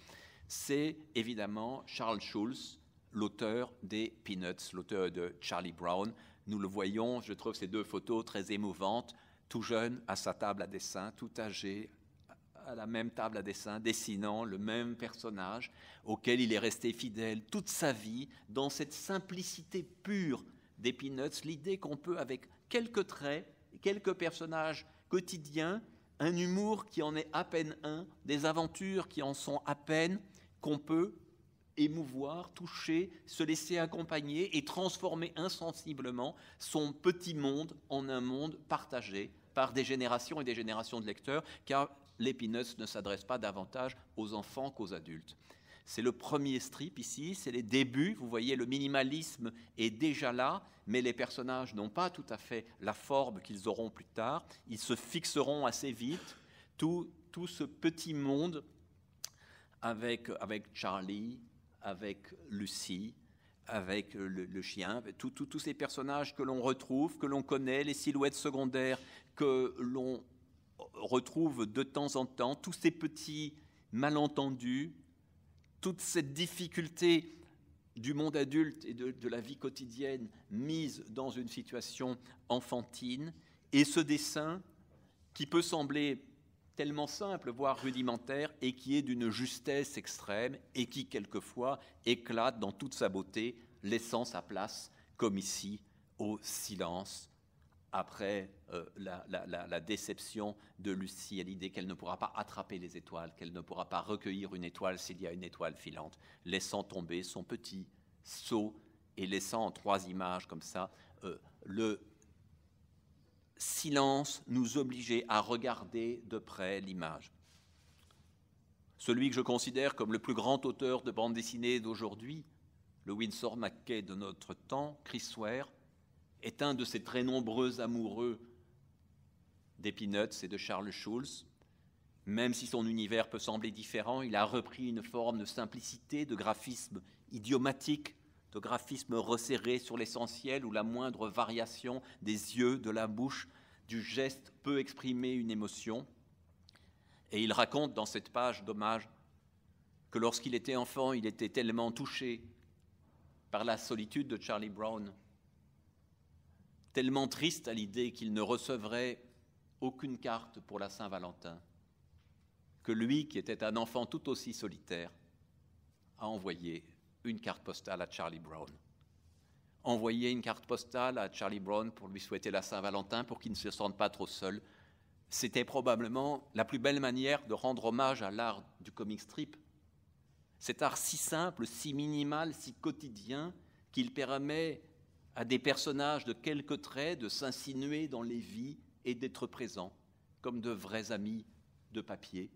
Speaker 1: c'est évidemment Charles Schulz, l'auteur des Peanuts, l'auteur de Charlie Brown. Nous le voyons, je trouve ces deux photos très émouvantes, tout jeune à sa table à dessin, tout âgé à la même table à dessin, dessinant le même personnage auquel il est resté fidèle toute sa vie, dans cette simplicité pure des Peanuts, l'idée qu'on peut, avec quelques traits, quelques personnages quotidiens, un humour qui en est à peine un, des aventures qui en sont à peine, qu'on peut émouvoir, toucher, se laisser accompagner et transformer insensiblement son petit monde en un monde partagé par des générations et des générations de lecteurs, car l'Épinus ne s'adresse pas davantage aux enfants qu'aux adultes. C'est le premier strip ici, c'est les débuts, vous voyez le minimalisme est déjà là, mais les personnages n'ont pas tout à fait la forme qu'ils auront plus tard, ils se fixeront assez vite, tout, tout ce petit monde avec, avec Charlie, avec Lucie, avec le, chien, tous ces personnages que l'on retrouve, que l'on connaît, les silhouettes secondaires que l'on retrouve de temps en temps tous ces petits malentendus, toute cette difficulté du monde adulte et de, la vie quotidienne mise dans une situation enfantine, et ce dessin qui peut sembler tellement simple, voire rudimentaire, et qui est d'une justesse extrême, et qui quelquefois éclate dans toute sa beauté, laissant sa place, comme ici, au silence, après euh, la, déception de Lucie. À l'idée qu'elle ne pourra pas attraper les étoiles, qu'elle ne pourra pas recueillir une étoile s'il y a une étoile filante, laissant tomber son petit seau et laissant en trois images comme ça euh, le silence nous obliger à regarder de près l'image. Celui que je considère comme le plus grand auteur de bande dessinée d'aujourd'hui, le Winsor McKay de notre temps, Chris Ware, est un de ces très nombreux amoureux des et de Charles Schulz. Même si son univers peut sembler différent, il a repris une forme de simplicité, de graphisme idiomatique, de graphisme resserré sur l'essentiel, où la moindre variation des yeux, de la bouche, du geste peut exprimer une émotion. Et il raconte dans cette page d'hommage que lorsqu'il était enfant, il était tellement touché par la solitude de Charlie Brown tellement triste à l'idée qu'il ne recevrait aucune carte pour la Saint-Valentin, que lui, qui était un enfant tout aussi solitaire, a envoyé une carte postale à Charlie Brown. Envoyer une carte postale à Charlie Brown pour lui souhaiter la Saint-Valentin, pour qu'il ne se sente pas trop seul, c'était probablement la plus belle manière de rendre hommage à l'art du comic strip. Cet art si simple, si minimal, si quotidien, qu'il permet à des personnages de quelques traits de s'insinuer dans les vies et d'être présents comme de vrais amis de papier,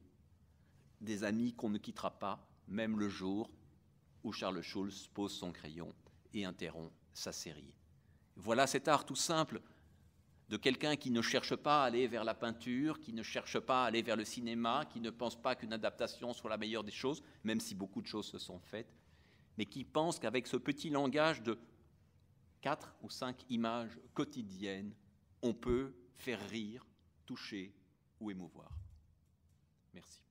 Speaker 1: des amis qu'on ne quittera pas, même le jour où Charles Schulz pose son crayon et interrompt sa série. Voilà cet art tout simple de quelqu'un qui ne cherche pas à aller vers la peinture, qui ne cherche pas à aller vers le cinéma, qui ne pense pas qu'une adaptation soit la meilleure des choses, même si beaucoup de choses se sont faites, mais qui pense qu'avec ce petit langage de quatre ou cinq images quotidiennes, on peut faire rire, toucher ou émouvoir. Merci.